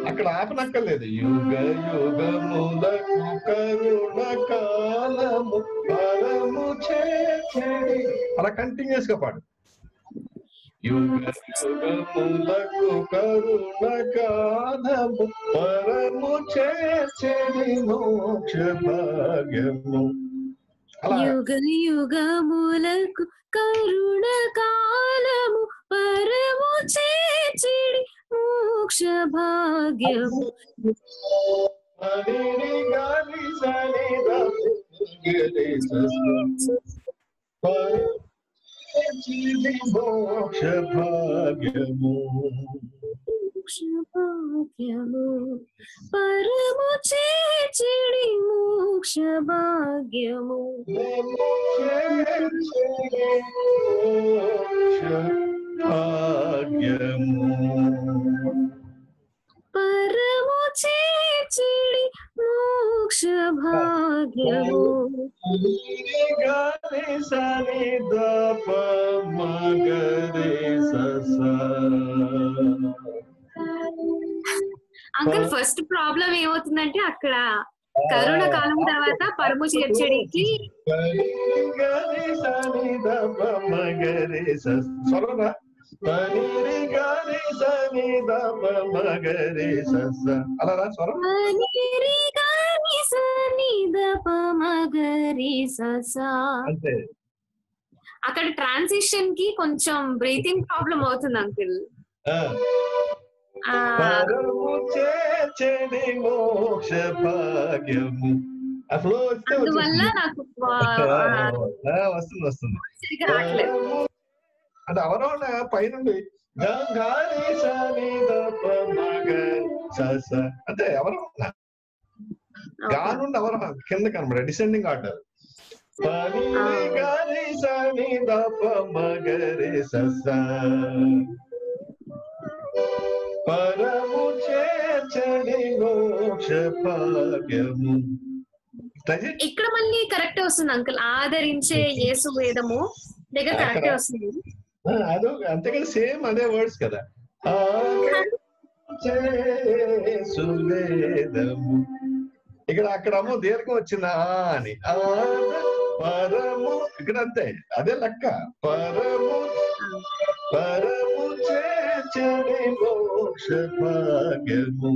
అక్కడ ఆపనక్కర్లేదు. యుగ యుగములకు కరుణ కాలము పరము చేర్చడి. అలా కంటిన్యూస్గా పాడు. యుగములకు కరుణ కాలము పరము చేర్చెడి మోక్ష భాగ్యము అలా యుగ యుగములకు కరుణ కాలము పరము చేర్చిడి మోక్ష భాగ్యము హరిని గాలి సనిద గరి సస్సు పరిచిది మోక్ష భాగ్యము మోక్ష భాగ్యము పరము చేర్చిడి మోక్ష భాగ్యము చేర్చెడి మోక్ష భాగ్యము పరము మోక్ష భాగ్యము. సని దప మగరి సస. అంకుల్ ఫస్ట్ ప్రాబ్లం ఏమవుతుందంటే అక్కడ కరోనా కాలం తర్వాత పరము చేర్చడికి సని దప మగరి అలా స్వరం అంతే అక్కడ ట్రాన్సిషన్కి కొంచెం బ్రీతింగ్ ప్రాబ్లం అవుతుంది అంకుల్ అందువల్ల. నాకు వస్తుంది వస్తుంది. అంటే అవరోహణ పైనుండి. సస అంటే అవరోహణ. గా నుండి అవరోహణ. కింద కనబడ డిసెండింగ్ ఆర్డర్ పని పరము మోక్ష భాగ్యము? ఇక్కడ మళ్ళీ కరెక్ట్ వస్తుంది అంకుల్ ఆదరించే యేసు వేదము. దగ్గర కరెక్ట్ వస్తుంది. అదో అంతేకాని సేమ్ అదే వర్డ్స్ కదా. ఇక్కడ అక్కడమో దీర్ఘం వచ్చిందా అని. పరము ఇక్కడ అంతే అదే లెక్క. పరము పరము మోక్ష భాగ్యము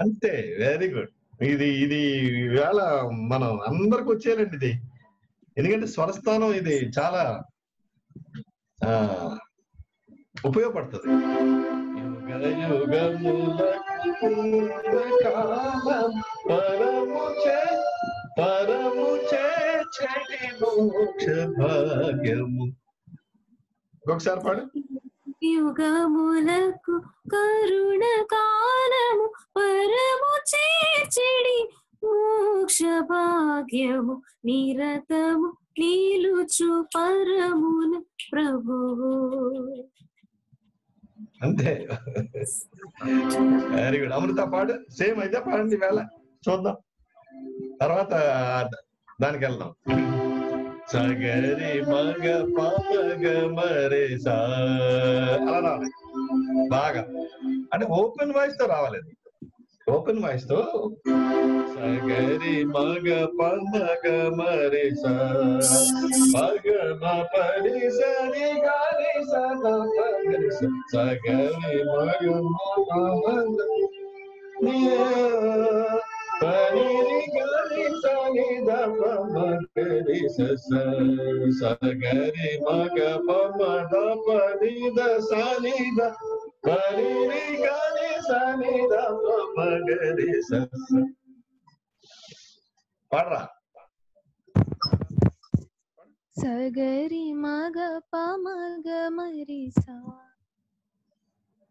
అంతే వెరీ గుడ్ ఇది ఇది ఇవాళ మనం అందరికి వచ్చేయాలండి ఇది. ఎందుకంటే స్వరస్థానం ఇది చాలా ఆ ఉపయోగపడుతుంది. ఒకసారి పాడు. యుగములకు కరుణ కాలము పరము చేర్చిడి. మోక్ష భాగ్యము నిరతము నీలుచు పరమున ప్రభువు. అంతే. వెరీ గుడ్ అమృత పాడు. సేమ్ అయితే పాడండి వేళ. చూద్దాం. తర్వాత దానికి వెళ్దాం సగరి మగ పమగ మరే సా అలా రావాలి బాగా అంటే ఓపెన్ వాయిస్ తో రావాలి ఓపెన్ వాయిస్ తో సగరి మగ పమగ మరే సా మగ మ పరి సరి గారి స మ పరి స సగరి మగ మ ಗರಿ ಸನಿ ದ ಪಮ ಗರಿ ಸ ಗರಿ ಮಗ ಪಮ ದ ಪನಿ ದ ಸನಿ ದ ಗರಿ ಗರಿ ಸನಿ ದ ಪಮ ಗರಿ ಸ ಪಾಡ್ರ ಸಗರಿ ಮಗ ಪಮ ಗ ಮರಿ ಸಾ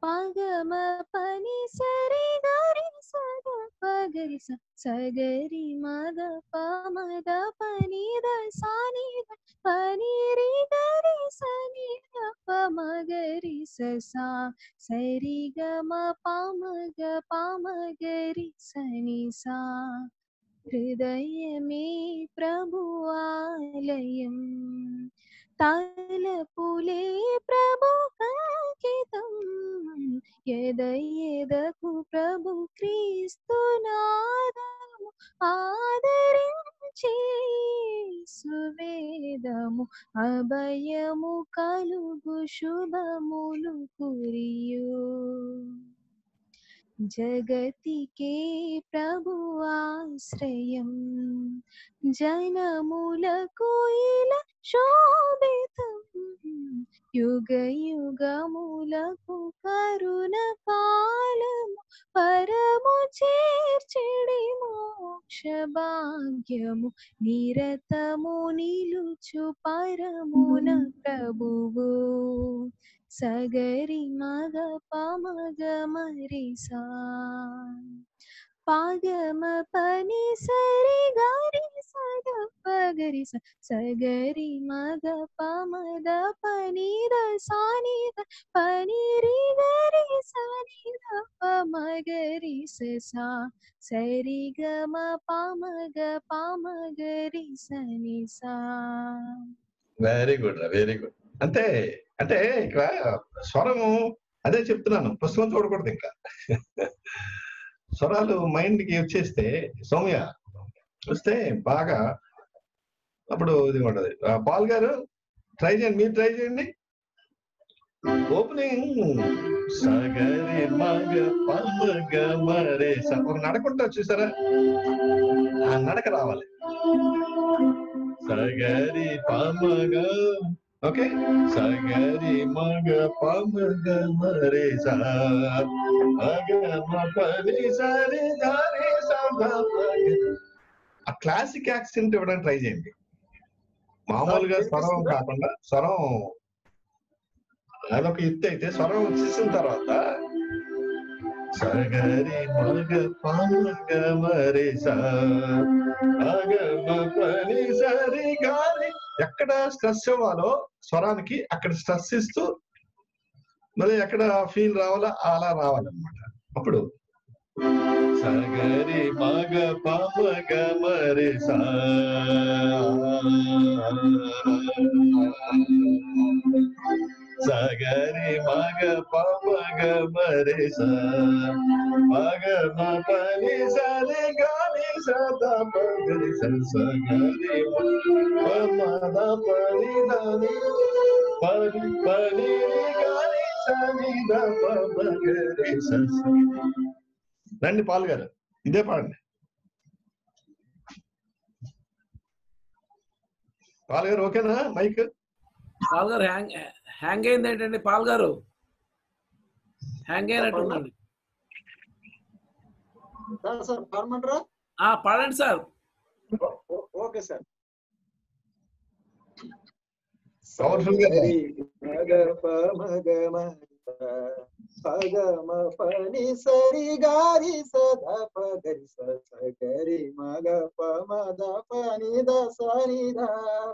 పగమ పని సరి గరి సగ పగరి స సగరి మగ పమద పని ద సాని ద పని రి గరి సని ద పమగరి స సా సరి గమ పమగ పమగరి సని సా హృదయమే ప్రభువాలయం తలపులే ప్రభు కంకితం ఎద ప్రభు క్రీస్తు నాదము. ఆదరించి సువేదము అభయము కలుగు శుభములు కురియు. జగతికే ప్రభు ఆశ్రయం. జనములకు ఇలా శోభితం. యుగ యుగములకు కరుణ కాలము. పరము చేర్చిడి మోక్ష భాగ్యము. నిరతము నిలుచు పరమున ప్రభువు. సగరి మగ పమగ మరిసా పాగమ పని సరి గరి సద పగరి స సగరి మగ పమద పని ద సాని ద పని రి గరి సని ద పమగరి స సా సరి గమ పమగ పమగరి సని సా వెరీ గుడ్ రా వెరీ గుడ్ అంతే అంటే ఇక్కడ స్వరము అదే చెప్తున్నాను. పుస్తకం చూడకూడదు ఇంకా. స్వరాలు మైండ్కి వచ్చేస్తే సౌమ్య వస్తే బాగా అప్పుడు ఇది ఉంటది. పాల్ గారు ట్రై చేయండి మీరు ట్రై చేయండి. ఓపెనింగ్ సగరి మగ పమగ మరే ఒక నడకుంటా చూసారా? ఆ నడక రావాలి. సగరి పమగ ఓకే సగరి మగ పమగ మరే సా మగ మ పరి సరి ధరి స ధ ప గ. ఆ క్లాసిక్ యాక్సెంట్ ఇవ్వడానికి ట్రై చేయండి. మామూలుగా స్వరం కాకుండా స్వరం అదొక ఎత్తు అయితే స్వరం వచ్చేసిన తర్వాత సగరి మగ పమగ మరే సా మగ మ పని సరి గారి ఎక్కడ స్ట్రెస్ ఇవ్వాలో స్వరానికి అక్కడ స్ట్రెస్ ఇస్తూ మళ్ళీ ఎక్కడ ఫీల్ రావాలా అలా రావాలన్నమాట. అప్పుడు సగరి మగ పమగ మరి సా సగరి మగ పమగ మరి సా మగ మ పని సరి గాని సదా పగరి స సగరి పమద పని దని పని పని గాని సని ద పగరి స స. రండి పాల్ గారు ఇదే పాడండి పాల్ గారు ఓకేనా మైక్ పాల్ గారు హ్యాంగ్ హ్యాంగ్ అయింది ఏంటండి పాల్ గారు? హ్యాంగ్ అయినట్టుందండి. సార్ సార్ పాడమంటారా ఆ, పాడండి సార్. Okay sir. పవర్ఫుల్ గా సరి మగ పమగ మగ పగమ పని సరి గారి సద పగరి స సగరి మగ పమద పని ద సని ద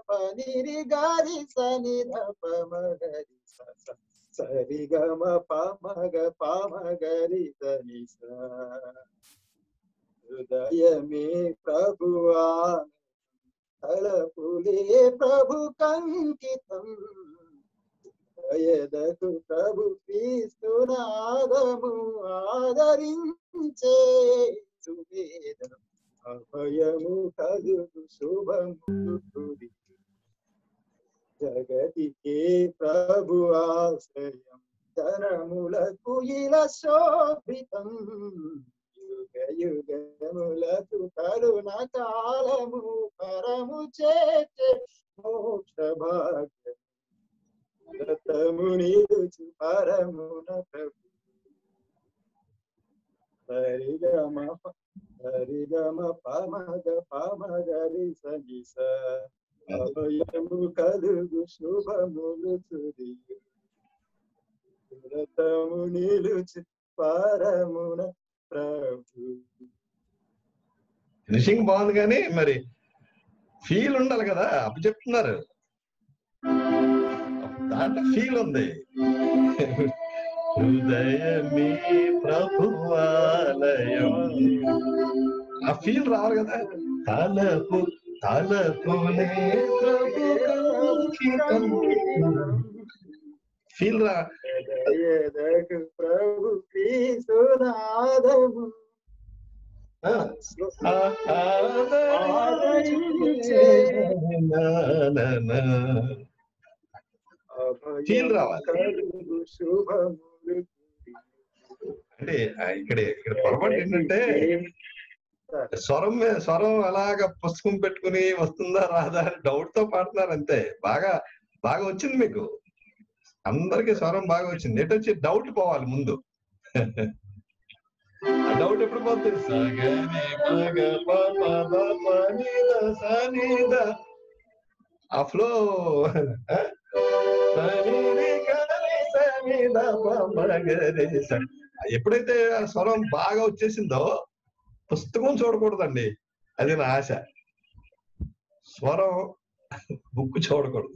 పని రి గారి సని ద పమగరి స స సరి గమ పమగ పమగరి సని స హృదయమే ప్రభువా తలపులే ప్రభు కంకితం ఎదకు ప్రభు క్రీస్తునాదము ఆదరించే సువేదం అభయము కలుగు శుభము జగతికే ప్రభు ఆశ్రయం జనములకు ఇలా శోభితం. యుగ యుగములకు కరుణ కాలము పరము చేసే మోక్ష భాగ్యం రతము నిలుచు పరమున ప్రభు. హరిగమ హరిగమ పమగ పమగరి సనిస అభయము కలుగు శుభములు చురి రతము నిలుచు పరమున ప్రభు. ఫినిషింగ్ బాగుంది కానీ మరి ఫీల్ ఉండాలి కదా అప్పు చెప్తున్నారు. దాంట్లో ఫీల్ ఉంది. హృదయమే ప్రభువాలయం. ఆ ఫీల్ రావాలి కదా. తలపు తలపునే ఫీల్ రా. ప్రభు క్రీస్తునాదము ఆ, ఆ, ఆదరించే ఫీల్ రావాలి కలుగు శుభములు అంటే ఇక్కడ ఇక్కడ పొరపాటు ఏంటంటే స్వరం స్వరం అలాగ పుస్తకం పెట్టుకుని వస్తుందా రాదా అని డౌట్తో పాడుతున్నారు అంతే. బాగా బాగా వచ్చింది మీకు. అందరికి స్వరం బాగా వచ్చింది. ఎటు వచ్చి డౌట్ పోవాలి ముందు. డౌట్ ఎప్పుడు పోతుంది. ఆ ఫ్లో ఎప్పుడైతే ఆ స్వరం బాగా వచ్చేసిందో పుస్తకం చూడకూడదండి. అది నా ఆశ. స్వరం బుక్ చూడకూడదు.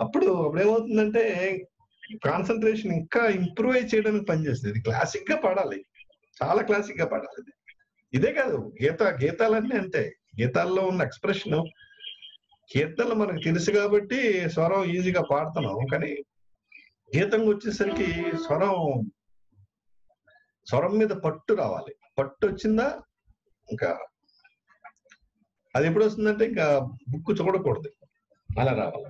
అప్పుడు అప్పుడేమవుతుందంటే కాన్సన్ట్రేషన్ ఇంకా ఇంప్రూవ్ చేయడానికి పనిచేస్తుంది క్లాసిక్గా పాడాలి. చాలా క్లాసిక్గా పాడాలి. ఇదే కాదు గీత గీతాలన్నీ అంతే. గీతాల్లో ఉన్న ఎక్స్ప్రెషన్ కీర్తనలు మనకు తెలుసు కాబట్టి స్వరం ఈజీగా పాడుతున్నాం. కానీ గీతం వచ్చేసరికి స్వరం స్వరం మీద పట్టు రావాలి. పట్టు వచ్చిందా? ఇంకా అది ఎప్పుడు వస్తుందంటే ఇంకా బుక్ చూడకూడదు. అలా రావాలి.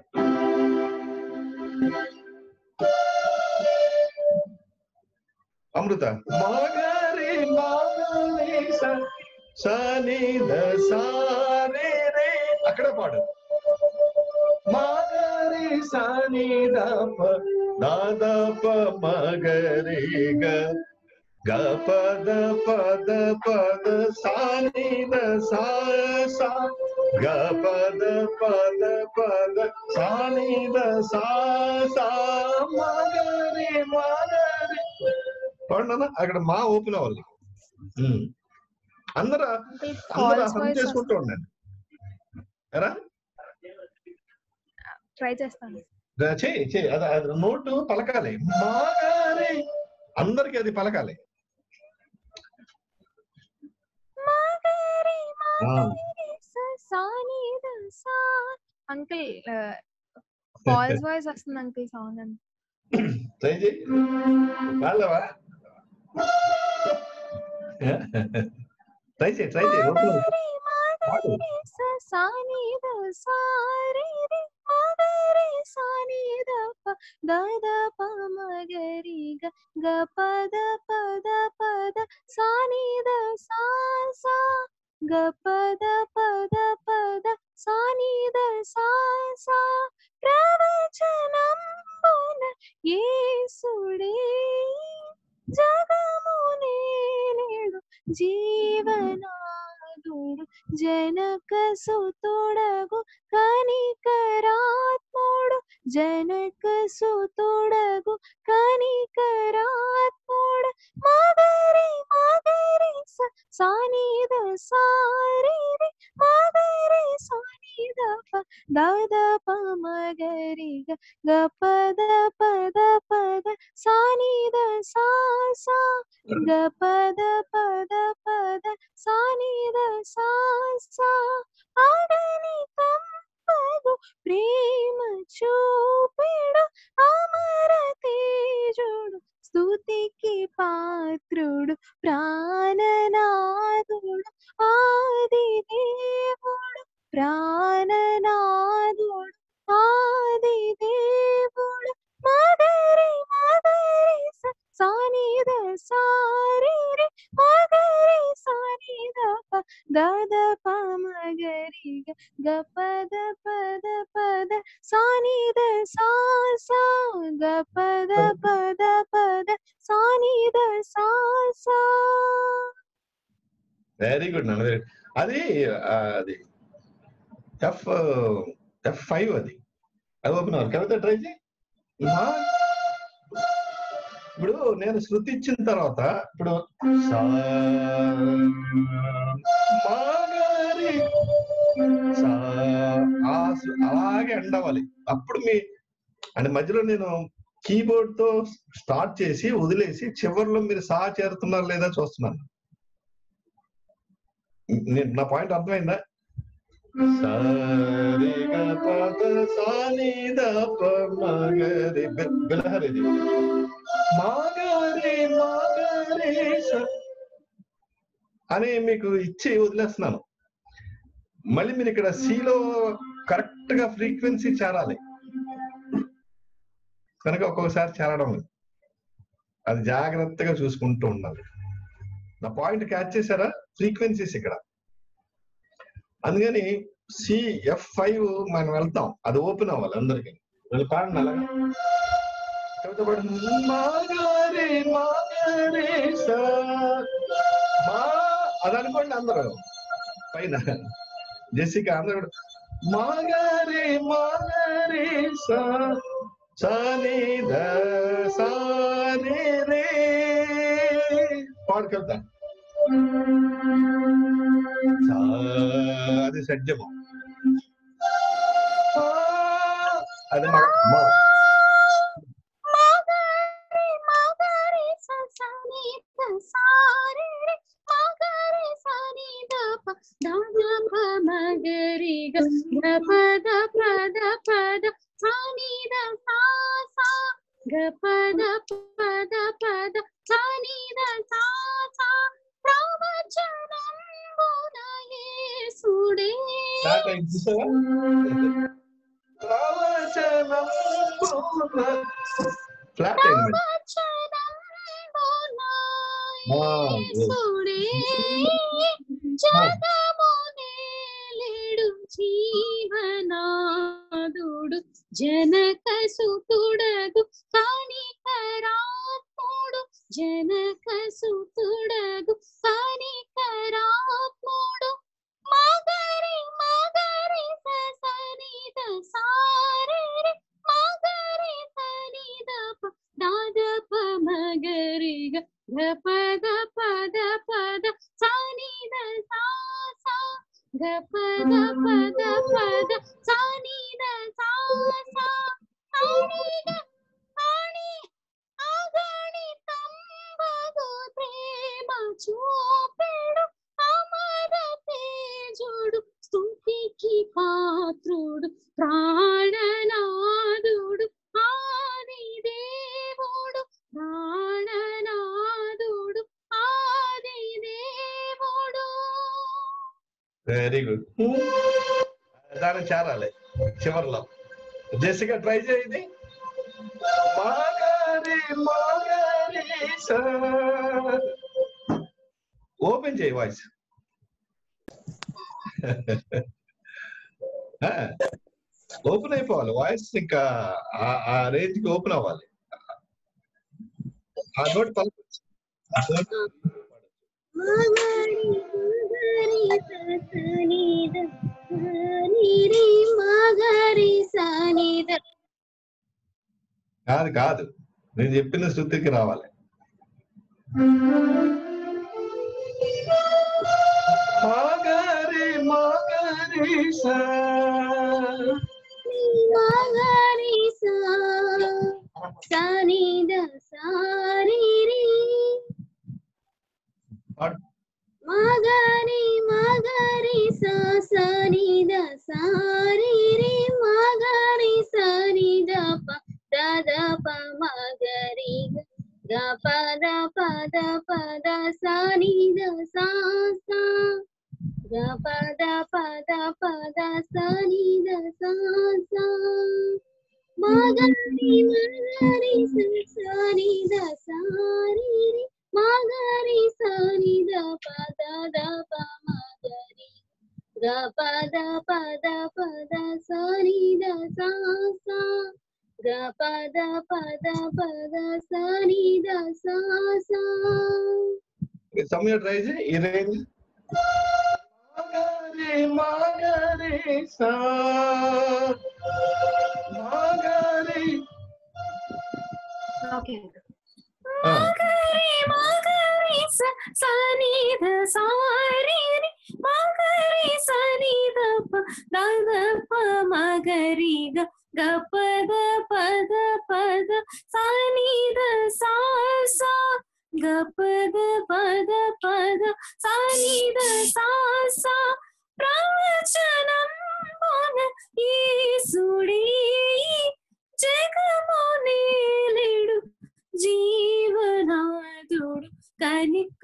అమృత. మాగారి మాగారి స- సని ద సారే రే. అక్కడ పాడు. మాగారి సని ద ప దాద ప మగరి గ పద పద పద సాని ద సా సా. గ పద పద పద సాని ద సా సా మగరి మగరి. పాడనా అక్కడ మా ఓపెన్ అవ్వాలి. అందరూ అందరూ చేసుకుంటూ ఉండండి. ఎరా? ట్రై చేస్తాను. దా- చేయి చేయి అది అది నోటు పలకాలి. మాగారి. అందరికి అది పలకాలి. అంకుల్ ఫాల్స్ వాయిస్ వస్తుంది అంకుల్ సాంగ్ అని ట్రై చేయి. వాళ్ళవా ట్రై చేయి ట్రై చేయి ಸಾನಿ ಪ ದ ಪ ಮಗರಿ ಗ ಗ ಪ ದ ಪ ದ ಪ ದ ಸಾನಿ ದ ಸಾ ಸಾ ಗ ಪ ದ ಪ ದ ಪ ದ ಸಾನಿ ದ ಸಾ ಸಾ ಪ್ರವಚನಂಬುನ ಯೇಸುಡೇ ಜಗಮುನೇಳೆಡು ಜೀವನಾ ప్రవచనం బోన యేసుడే జగమునే నేడు జీవనాదుడు జనక సుతుడగు కనికరాత్ముడు జనక సుతుడగు కనికరాత్ముడు మగరి ಸ ಸಾನಿ ದ ಸಾರಿ ರಿ ಮಗರಿ ಸಾನಿ ದ ಪ ದ ದ ಪ ಮಗರಿ ಗ ಗ ಪ ದ ಪ ದ ಪ ದ ಸಾನಿ ದ ಸಾ ಸಾ ಗ ಪ ದ ಪ ದ ಪ ದ ಸಾನಿ ದ ಸಾ ಸಾ ಆಗನಿ ತಮ್ಮ కంపగు ప్రేమ చూపిడు అమర తేజుడు స్తుతికి పాత్రుడు ప్రాణనాథుడు ఆది దేవుడు ప్రాణనాథుడు ఆది దేవుడు మగరి మగరి స సానిద సారి రి మగరి సానిద ప దద ప మగరి గ గ పద పద పద సానిద సా సా గ పద పద పద సానిద సా సా వెరీ గుడ్ నాన్న వెరీ అది ఆ, అది ఎఫ్ ఎఫ్ ఫైవ్ అది అది ఓపెన్ అవ్వాలి కవిత ట్రై చేయి మా- ఇప్పుడు నేను శృతి ఇచ్చిన తర్వాత ఇప్పుడు సా అలాగే ఎండ్ అవ్వాలి. అప్పుడు మీ అంటే మధ్యలో నేను కీబోర్డ్తో స్టార్ట్ చేసి వదిలేసి చివరిలో మీరు సా చేరుతున్నారు లేదా చూస్తున్నాను. నేను నా పాయింట్ అర్థమైందా? బిలహరిది మాగారి మాగారి అని మీకు ఇచ్చి వదిలేస్తున్నాను. మళ్ళీ మీరు ఇక్కడ సిలో కరెక్ట్గా ఫ్రీక్వెన్సీ చేరాలి. కనుక ఒక్కొక్కసారి చేరడం లేదు. అది జాగ్రత్తగా చూసుకుంటూ ఉండాలి. నా పాయింట్ క్యాచ్ చేశారా? ఫ్రీక్వెన్సీస్ ఇక్కడ. అందుకని సి ఎఫ్ ఫైవ్ మనం వెళ్తాం. అది ఓపెన్ అవ్వాలి అందరికీ. వెళ్ళి పాడండి అలాగా. మాగారే మాగారే సా. మా అది అనుకోండి అందరూ పైన జెసిక అందరూ కూడా మాగారే మాగారే సా సాని ద సాని రే పాడుకెళ్తాం సా అది సజ్జము ఆ, అది మా మగరి గ పద పద పద సని ద సా సా గ పద పద పద సని ద సా సా ప్రవచనం యేసుడే స్టార్ట్ అయింది చూసావా ప్రవచనం ఫ్లాట్ అయింది మరి. ఆ, yes. యేసుడే जनकसु ట్రై చేయండి. ఓపెన్ చేయి వాయిస్ ఓపెన్ అయిపోవాలి. వాయిస్ ఇంకా ఆ- రేంజ్కి ఓపెన్ అవ్వాలి. ఆ నోట్ పలకొచ్చు కాదు. నేను చెప్పిన శృతికి రావాలి. జగమునేలెడు జీవనాదుడు కనిక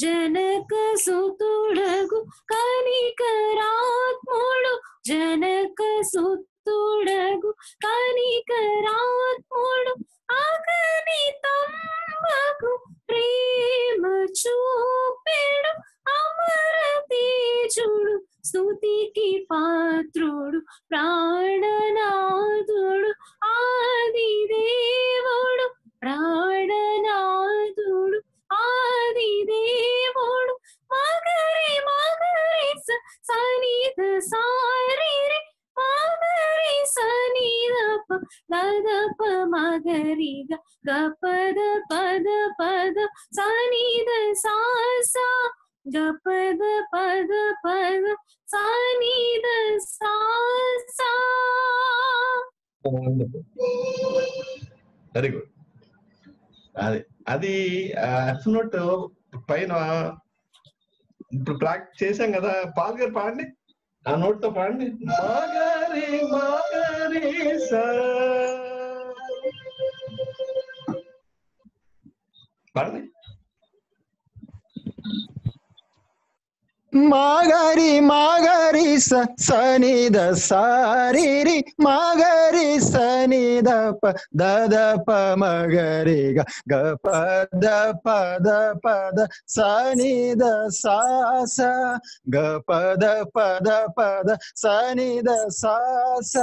జనక సుతుడగు కనికరాత్ముడు సుతుడగు కనికరాత్ముడు అగణితంబగు ప్రేమ చూపెడు అమర తేజుడు స్తుతికి పాత్రుడు ప్రాణనాథుడు ఆది దేవుడు ప్రాణనాథుడు ఆది దేవుడు మగరి మగరి స సనిధ సారిరి మగరి సనిధప దదప మగరిగ గపద పద పద సనిధ సాసా గపద పద పద సనిధ సా వెరీ గుడ్ అది అది ఎఫ్ నోట్ పైన ఇప్పుడు ప్రాక్టీస్ చేశాం కదా పాల్ గారు పాడండి. ఆ నోట్తో పాడండి. మాగారి మాగారి సా. పాడండి. मागरी मागरी स सनी द सारी रि मागरी सनी द प, द द, प, मगरि ग। ग, प, द प द प, द सनी द सा, स। ग, प, द प द प, द सनी द सा, स।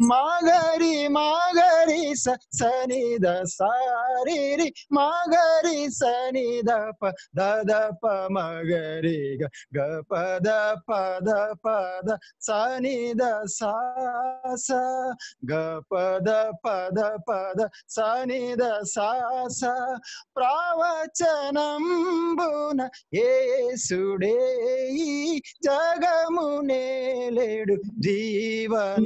मागरी मागरी स सनी द सारी रि मागरी सनी द प, द द, प, मगरि ग। ग గ పద పద పద సనిద సాస. గ పద పద పద సనిద సాస. ప్రవచనంబున యేసుడే ఈ జగమునేలేడు జీవనాదుడు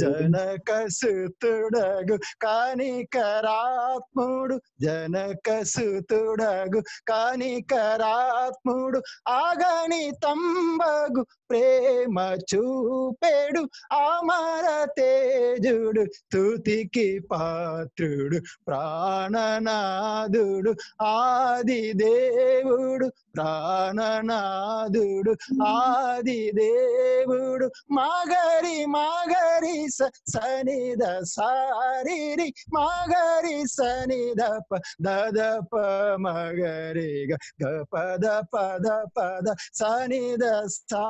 జనకసుతుడగు కానికరాత్ముడు జనకసుతుడగు కానికరాత్ముడు ఆగణితంబగు ప్రేమ చూపెడు అమర తేజుడు తుతికి పాత్రుడు ప్రాణనాదుడు ఆది దేవుడు. ప్రాణనాదుడు ఆది దేవుడు మాగరి మాగరి స సనిద సారిరి మాగరి సనిద ప దద ప మగరి గ గ పద పద పద సనిద సా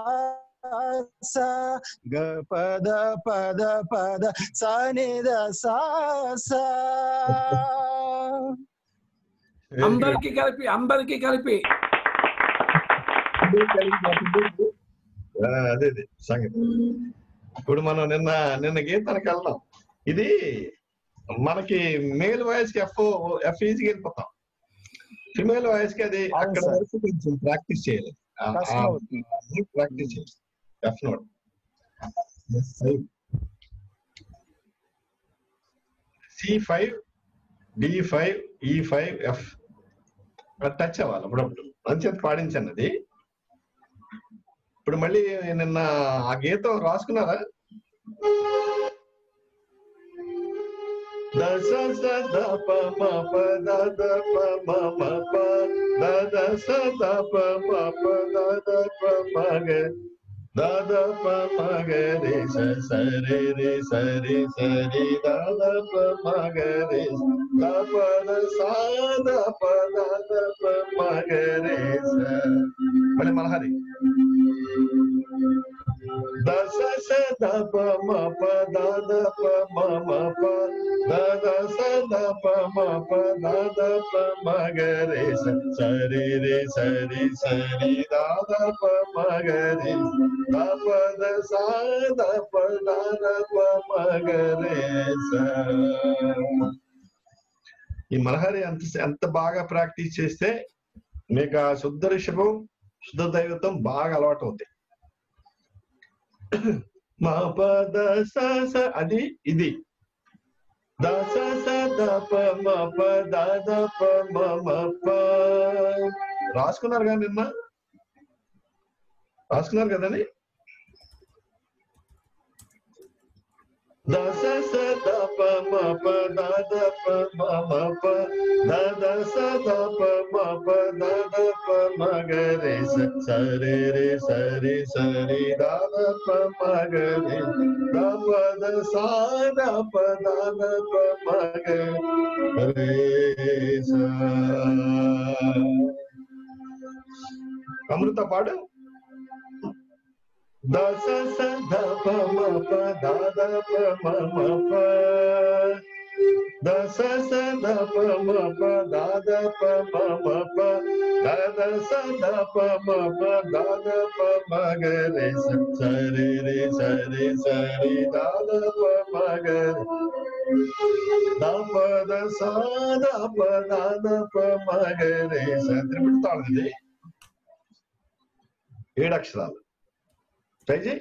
స గ పద పద పద సనిద సా సా అందరికి కలిపి అందరికి కలిపి ఆ, అదే అదే సంగతి. ఇప్పుడు మనం నిన్న నిన్న గీతానికి వెళ్దాం. ఇది మనకి మేల్ వాయిస్కి ఎఫ్ ఎఫ్ ఈజీకి వెళ్ళిపోతాం. ఫిమేల్ వాయిస్కి అది అక్కడ. వరకు కొంచెం ప్రాక్టీస్ చేయాలి. ప్రాక్టీస్ చేయాలి. F note C five D five E five F touch అవ్వాలి అప్పుడప్పుడు. మంచిది పాడించండి అది. ఇప్పుడు మళ్ళీ నిన్న ఆ గీతం రాసుకున్నారా దశ స ద ప మ ప ద ద ప మ మ ప ద ద స ద ప మ ప ద ద ప మ గ ద ద ప మ గ రే స స రే రే స రే స రే ద ద ప మ గ రే ద ప ద స ద ప ద ద ప మ గ రే స మళ్ళీ మలహరి ద స స ద ప మ ప ద ద ప మ మ ప ద ద స ద ప మ ప ద ద ప మ గ రే స స రే రే స రే స రే ద ద ప మ గ రే ద ప ద స ద ప ద ద ప మ గ రే స ఈ మలహరి ఎంత ఎంత బాగా ప్రాక్టీస్ చేస్తే మీకు ఆ శుద్ధ రిషభం శుద్ధ దైవతం బాగా అలవాటు అవుతాయి మా పద స అది ఇది. ద స స ద ప మ ప ద ద ప మ మ ప. రాసుకున్నారు కదా నిన్న రాసుకున్నారు కదండి? దశ సద ప మ ప ద ద ప మ మ ప ద ద స ద ప మ ప ద ద ప మ గ రే స స రే రే స రే స రే ద ద ప మ గ రే ద ప ద స ద ప ద ద ప మ గ రే స అమృత పాడు దశ స ధ ప మ ప ద ద ప మ మ ప దశ స ధ ప మ ప ద ద ప మ మ ప ద ద స ధ ప మ ప ద ద ప మ గ రే స స రే రే స రే స రే ద ద ప మ గ రే ద ప ద స ద ప ద ద ప మ గ రే స త్రిపుటి తాళం ఇది ఏడు అక్షరాలు ట్రై చేయి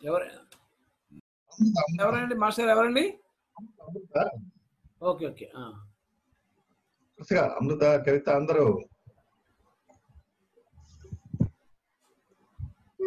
ఎవరు? ఎవరండి? మాస్టర్ ఎవరండి? ఓకే ఓకే అమృత కవిత అందరూ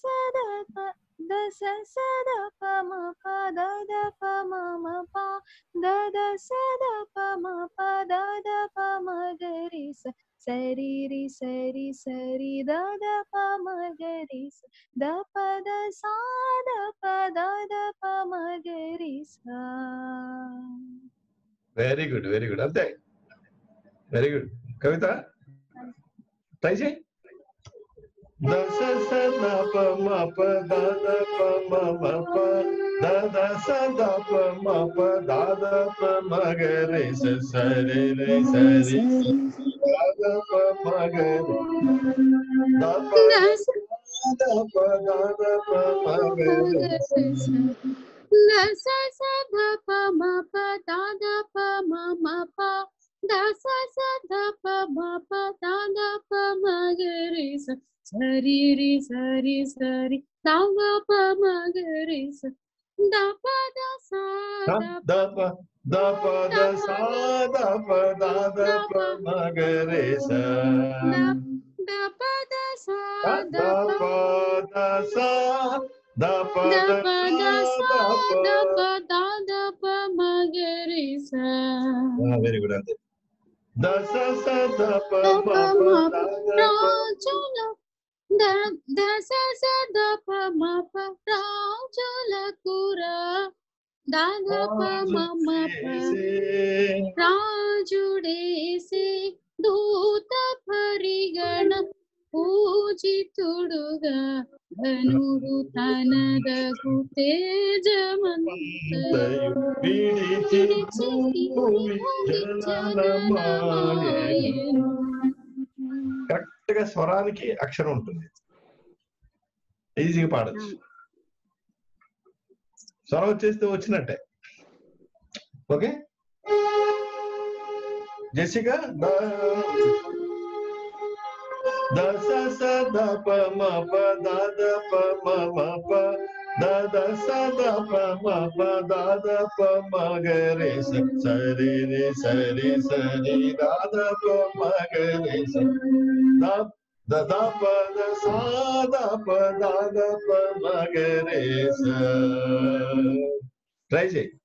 సద ప దశ సద ప మ ప ద ద ప మ మ ప ద ద సద ప మ ప ద ద ప మ గ రి స सरी रि सरी सरी द द प म ग रि स द प द सा द प द द प म ग रि सा वेरी गुड वेरी गुड अध्याय वेरी गुड कविता ताई जी దశ స ద ప మ ప ద ద ప మ మ ప ద ద స ద ప మ ప ద ద ప మ గ రే స స రే రే స రే ద ద ప మ గ రే ద ప ద స ద ప ద ద ప మ గ రే ద స స ధ ప మ ప ద ద ప మ మ ప ద స స ధ ప మ ప ద ద ప మ గ రి స సరి சரி ரி சரி சரி தவ ப மகரி ச த ப த சா த ப த ப த சா த ப த த ப மகரி ச த ப த சா த ப த சா த ப த சா த ப த த ப மகரி ச வெரி குட் அந்த த ச ச த ப ப ப த த ப दा सा सा दा प म प रा ज ल कु रा दा धा प म म प रा जुड़े से दूत परिगण पूजितुडुग धनुरु तनद गुते जमन्त గా స్వరానికి అక్షరం ఉంటుంది. ఈజీగా పాడచ్చు. స్వరం వచ్చేస్తే వచ్చినట్టే. ఓకే? జెసిగా ద స స ద ప మ ప ద ద ప మ మ ప Dada sada pama pa dada pama gare sa sari re sari sari dada pama gare sa da da da pa da sada pa dada pama gare sa. Try it.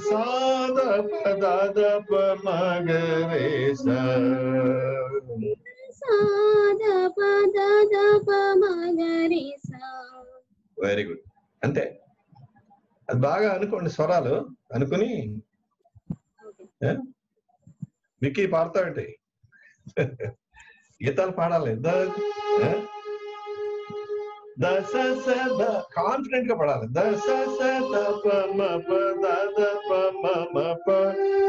సాద పద దప మగరి సా very good. అంతే. అది బాగా అనుకోండి స్వరాలు అనుకుని? Mickey పాడతావేంటి గీతాలు పాడాలి. द स द कॉन्फिडेंट का पढ़ा रहे स द प म प द द प म म प।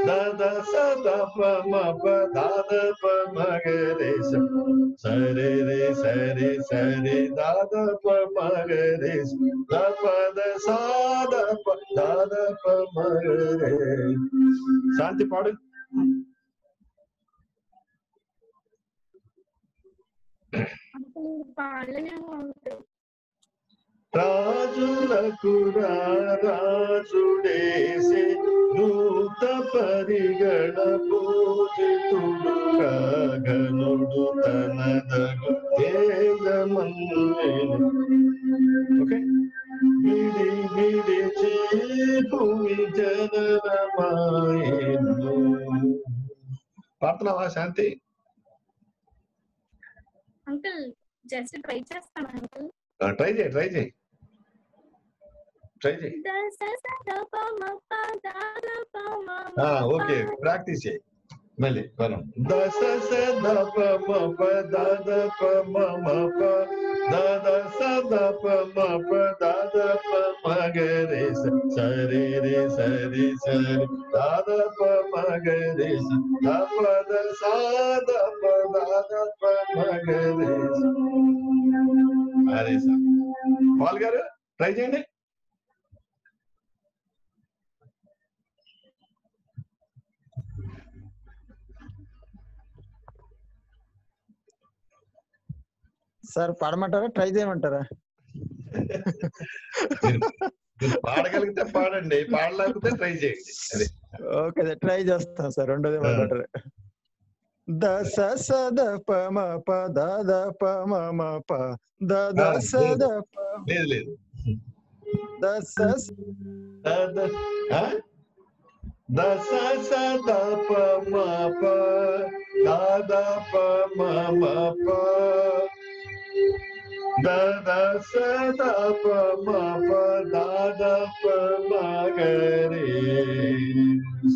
द द स द प म प द द प म ग रे स। स रे रे, स रे स रे द द प म ग रे स। द प द स, द प द द प म ग रे। शांति पाड़। Thank you. రాజులకు రాజుడేసి దూత పరిగణ పూజితుడు కాగనుడు తనదగు తేజమన్నేను ఓకే? విడి విడిచి భూమి జనరమాయను. పాడుతున్నావా శాంతి? అంకుల్ జస్ట్ ట్రై చేస్తాను అంకుల్. ట్రై చేయి ట్రై చేయి ట్రై చేయి దశ సద ప మ ప ద ద ప మ మ ఆ, ప ఓకే ప్రాక్టీస్ చేయి మళ్ళీ వరం దశ స ద ప మ ప ద ద ప మ మ ప ద ద స ద ప మ ప ద ద ప మ గ రే స స రే రే స రే స రే ద ద ప మ గ రే స ద ప ద స ద ప ద ద ప మ గ రే స అరే స పాల్ గారు ట్రై చేయండి. సార్ పాడమంటారా? ట్రై చేయమంటారా? పాడగలిగితే పాడండి పాడలేకపోతే ట్రై చేయండి. ఓకే సార్ ట్రై చేస్తాం సార్ రెండోది బెటర్ ద స స ద ప మ ప ద ద ప మ మ ప ద ద ఆ, స ద ప లేదు లేదు ద స స ద ద ఆ? ద స స ద ప మ ప ద ద ప మ మ ప ద ద స ద ప మ ప ద ద ప మ గ రే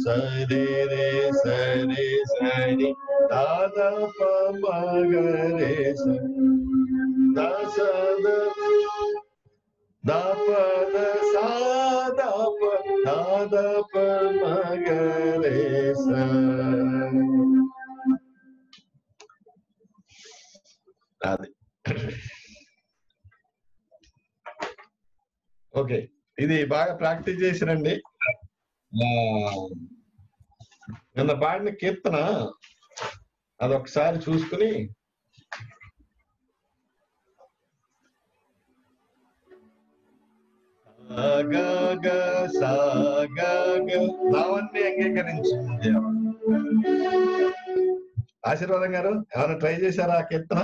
స రే రే స రే స రే ద ద అది. ఓకే ఇది బాగా ప్రాక్టీస్ చేసిరండి. నిన్న పాడిన కీర్తన అదొకసారి చూసుకుని సాగగ సాగగ నావన్నీ అంగీకరించింది ఆశీర్వాదం గారు ఏమైనా ట్రై చేశారా ఆ కీర్తన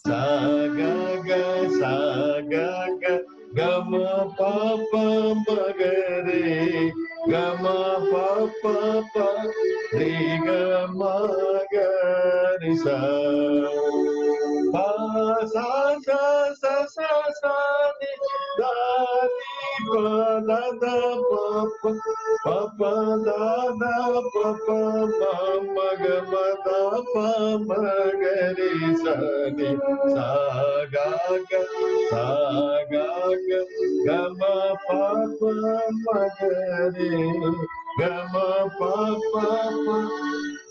సాగగ సాగగ గమ పాప మగరే గమ పాప ప రే గమ గరి సా పా సా సా సా సా pa da papa papa pa pa pa da da pa pa pa ma ga ma da pa ma ga re sa ni sa ga ga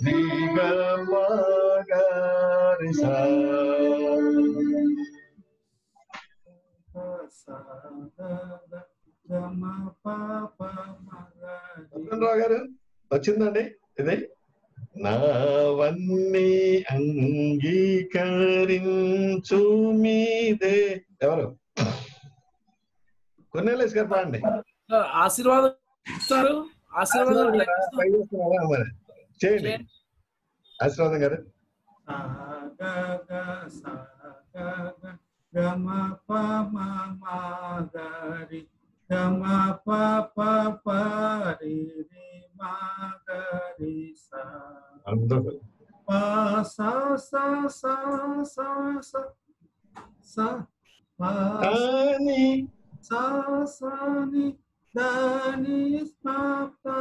ni ga ma ga sa da da రావు గారు వచ్చిందండి? ఇది? నావన్నీ అంగీకరించు మీదే. ఎవరు? కొన్నేళ్ళేసి గారు పాడండి. ఆశీర్వాదం ఇస్తారు. ఆశీర్వాదం చేయండి. ఆశీర్వాదం గారు. గమ పమ మగరి ma pa pa pa re re ma ga re sa pa sa sa sa sa sa sa pa ni sa sa ni da ni pa pa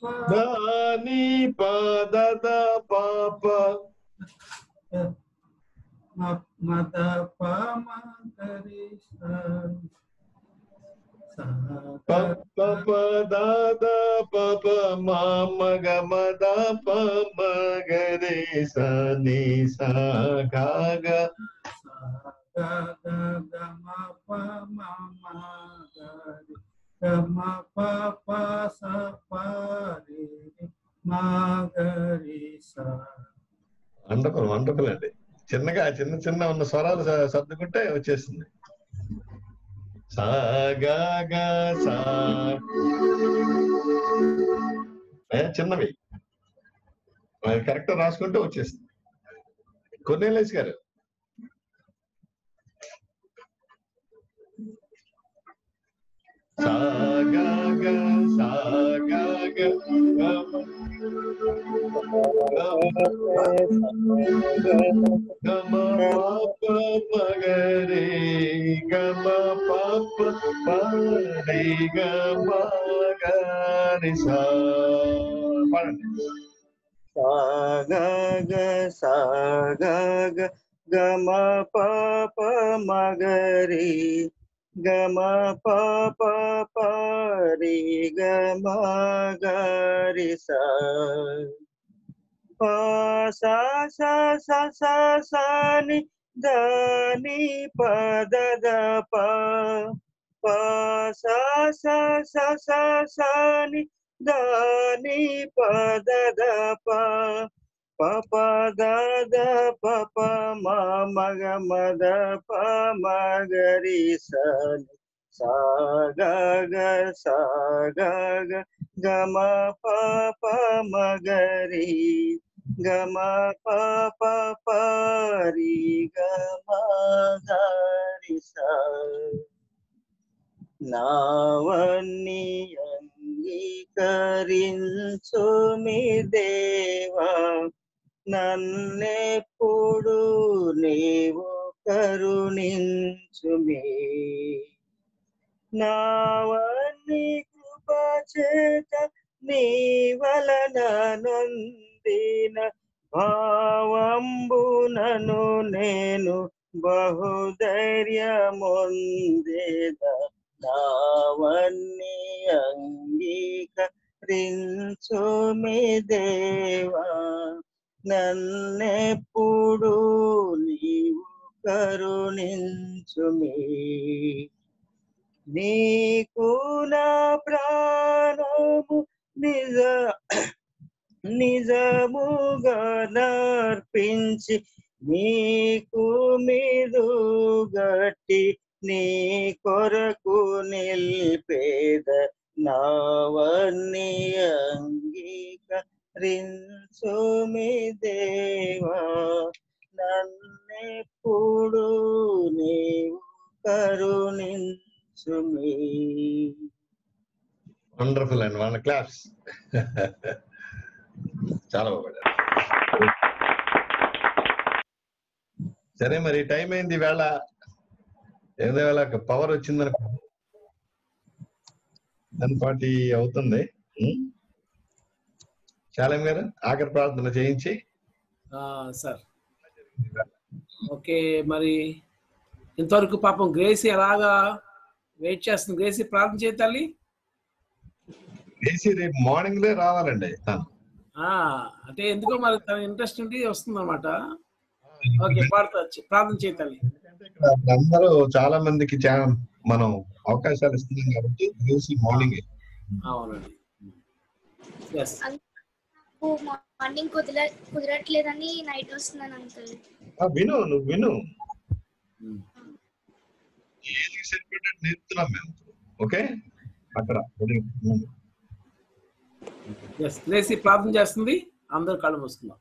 pa da ni pa da da pa pa ma ma da pa ma ga re sa ప ప దాద పప మామ గమ the ప మగరే సని సా గా గ గమ ప మ మ గరి గమ ప ప స ప రి రి మ గరి సా వండర్ఫుల్ వండర్ఫుల్ అండి. చిన్నగా చిన్న చిన్న ఉన్న స్వరాలు సర్దుకుంటే వచ్చేస్తుంది. సా. గా గా సా చిన్నవి కరెక్ట్ రాసుకుంటే వచ్చేస్తుంది. కొన్నేలేసి గారు. సా గా గా సా గా గా Gama papa magare gama papa pare gama gare gama papa magare గమ పాప పరి గమ గరి సా పా సా సా సా సా సా ని దని పద ద ప పా సా సా సా సా సా ని దని పద ద ప ప ప ద ద ప పప ప మ మగ మద ప మగరి స సా గ గ సా గ గ గమ ప ప మగరి గమ ప ప పరి గమ గరి స నావన్ని అంగీకరించు మీ దేవా నన్నెప్పుడు నీవు కరుణించుమే. నావన్ని కృప చేత నీ వలన నొందిన భావంబునను నేను బహుధైర్యముందేద. నావన్ని అంగీకరించు మీ దేవా. నన్నెప్పుడు నీవు కరుణించుమి. నీకు నా ప్రాణము నిజ నిజముగా నర్పించి నీకు మీదు గట్టి నీ కొరకు నిల్పేద నావన్నీ అంగీక మీ దేవా నన్నెప్పుడు నీవు కరుణించుమి. వండర్ఫుల్ అండి వన్ క్లాస్ చాలా బాగుంది సరే మరి టైం అయింది వేళ. ఏదో వేళ? పవర్ వచ్చిందని టెన్ ఫార్టీ అవుతుంది. శాలేం గారు ఆఖరి ప్రార్థన చేయించి. ఆ, సార్. ఓకే మరి ఇంతవరకు పాపం గ్రేసీ ఎలాగా వెయిట్ చేస్తుంది? గ్రేసీ ప్రార్థన చేయ తల్లి. వేసి రేపు మార్నింగ్ లే రావాలండి తను. ఆ, అంటే ఎందుకో మరి తన ఇంట్రెస్ట్ ఉండి వస్తుంది అనమాట ఓకే ప్రార్థన చేయ తల్లి. ఇక్కడ అందరూ చాలా మందికి మనం అవకాశాలు ఇస్తున్నాం కాబట్టి వేసి మార్నింగ్. అవునండి. ఎస్ నాకు మార్నింగ్ కుదర కుదరట్లేదని నైట్ వస్తున్నాను అంకుల్. విను నువ్వు విను. ఏది సరిపడ్డట్టు నేర్పుతున్నాం మేము ఓకే? అక్కడ గ్రేసీ ప్రార్థన చేస్తుంది. అందరూ కళ్ళు మూసుకుందాం.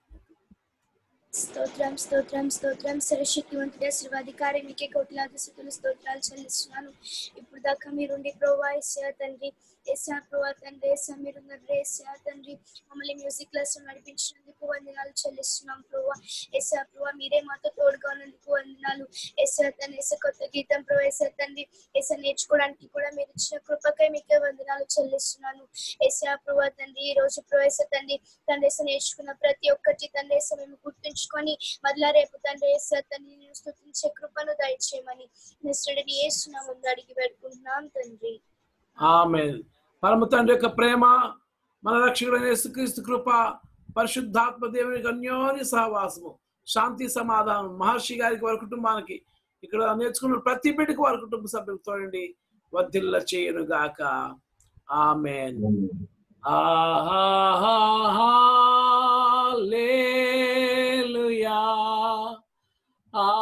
స్తోత్రం స్తోత్రం స్తోత్రం. సర్వశక్తివంతుడ సర్వాధికారి మీకే కోట్లాది స్థుతులు స్తోత్రాలు చెల్లిస్తున్నాను. ఇప్పుడు దాకా మీరుండి ప్రోవా ఏసా తండ్రి ఏసా ప్రోవా తండ్రి ఏసా మీరున్నారు ఏసా తండ్రి మమ్మల్ని మ్యూజిక్ క్లాస్ నడిపించినందుకు వందనాలు చెల్లిస్తున్నాం ప్రోవా ఏసా ప్రోవా మీరే మాతో తోడుగా ఉన్నందుకు వందనాలు. ఏసా తండ్రి ఎస్య కొత్త గీతం ప్రోవా ఏసా తండ్రి ఎస్య నేర్చుకోవడానికి కూడా మీరు ఇచ్చిన కృపకై మీకే వందనాలు చెల్లిస్తున్నాను. ఏసా ప్రోవా తండ్రి ఈ రోజు ప్రోవెస తండ్రి తండ్రి నేర్చుకున్న ప్రతి ఒక్కటి తండ్రి మేము మేము గుర్తుంచుకొని మరలా రేపు తండ్రి తండ్రి నేను స్తుతించే కృపను దయచేయమని నిశ్చడిని ఏసునా ముందు అడిగి పెట్టుకుంటున్నాం తండ్రి. ఆమె పరమ తండ్రి యొక్క ప్రేమ మన రక్షకుడైన యేసుక్రీస్తు కృప పరిశుద్ధాత్మ దేవుని యొక్క అన్యోన్య సహవాసము శాంతి సమాధానం మహర్షి గారికి వారి కుటుంబానికి ఇక్కడ నేర్చుకున్న ప్రతి బిడ్డకు వారి కుటుంబ సభ్యులకు తోడండి వర్ధిల్ల చేయను గాక ఆమెన్. ఆహాలేలుయా Oh,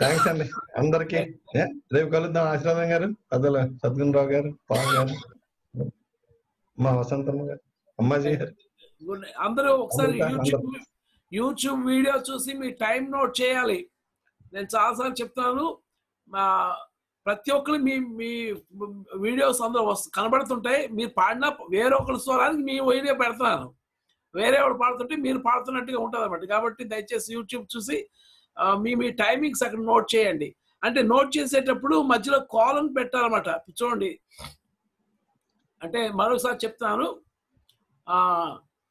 థ్యాంక్స్ అండి. అందరికి. రేపు కలుద్దాం ఆశీర్వాదం గారు అదల సద్గుణరావు గారు పవన్ గారు మా వసంతమ్మ గారు అమ్మాజీ గారు. అందరూ ఒకసారి యూట్యూబ్ యూట్యూబ్ వీడియో చూసి మీ టైం నోట్ చేయాలి. నేను చాలాసార్లు చెప్తున్నాను మా ప్రతి ఒక్కరు మీ మీ వీడియోస్ అందరూ వస్తు కనబడుతుంటాయి. మీరు పాడిన వేరే ఒకరి స్వరానికి మీ వీడియో పెడుతున్నాను వేరే వాడు పాడుతుంటే మీరు పాడుతున్నట్టుగా ఉంటుంది అనమాట కాబట్టి దయచేసి యూట్యూబ్ చూసి మీ మీ టైమింగ్స్ అక్కడ నోట్ చేయండి. అంటే నోట్ చేసేటప్పుడు మధ్యలో కాలం పెట్టాలన్నమాట. చూడండి. అంటే మరోసారి చెప్తాను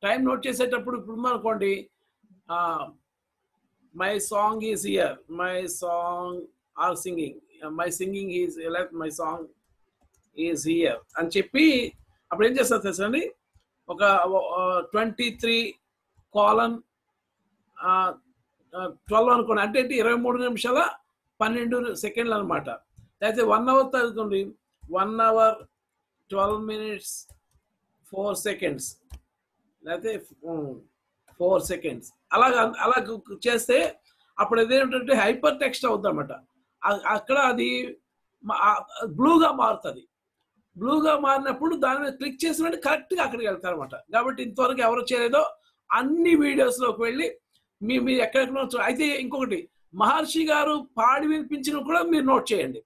టైం నోట్ చేసేటప్పుడు ఇప్పుడు అనుకోండి. My song is year my song are singing my singing is like my song is year అని చెప్పి అప్పుడు ఏం చేస్తారు తెలుసండి? ఒక ట్వంటీ త్రీ కాలన్ ట్వెల్వ్ అనుకోండి. అంటే ఇరవై మూడు నిమిషాల పన్నెండు సెకండ్లు అనమాట అయితే వన్ అవర్ చదువుకోండి one hour twelve minutes four seconds లేకపోతే ఫోర్ సెకండ్స్ అలాగ అలా చేస్తే అప్పుడు అదేంటంటే హైపర్ టెక్స్ట్ అవుతుంది అనమాట అక్కడ అది బ్లూగా మారుతుంది. బ్లూగా మారినప్పుడు దాని మీద క్లిక్ చేసినట్టు కరెక్ట్గా అక్కడికి వెళ్తారు అనమాట కాబట్టి ఇంతవరకు ఎవరు చేయలేదో అన్ని వీడియోస్లోకి వెళ్ళి మీ మీరు ఎక్కడెక్కడ అయితే ఇంకొకటి మహర్షి గారు పాడి వినిపించిన కూడా మీరు నోట్ చేయండి.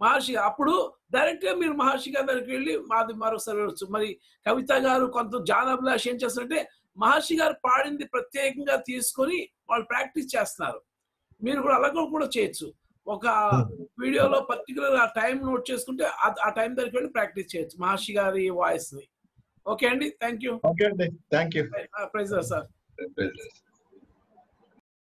మహర్షి అప్పుడు డైరెక్ట్గా మీరు మహర్షి గారి దగ్గరికి వెళ్ళి మాది వెళ్ళొచ్చు. మరి కవిత గారు కొంత జానభిలాష్ ఏం చేస్తారంటే మహర్షి గారు పాడింది ప్రత్యేకంగా తీసుకొని వాళ్ళు ప్రాక్టీస్ చేస్తున్నారు. మీరు కూడా అలాగ కూడా చేయొచ్చు. ఒక వీడియోలో పర్టికులర్ ఆ టైం నోట్ చేసుకుంటే ఆ- టైం దగ్గరికి వెళ్ళి ప్రాక్టీస్ చేయొచ్చు మహర్షి గారి వాయిస్ని ఓకే అండి thank you thank you praise sir.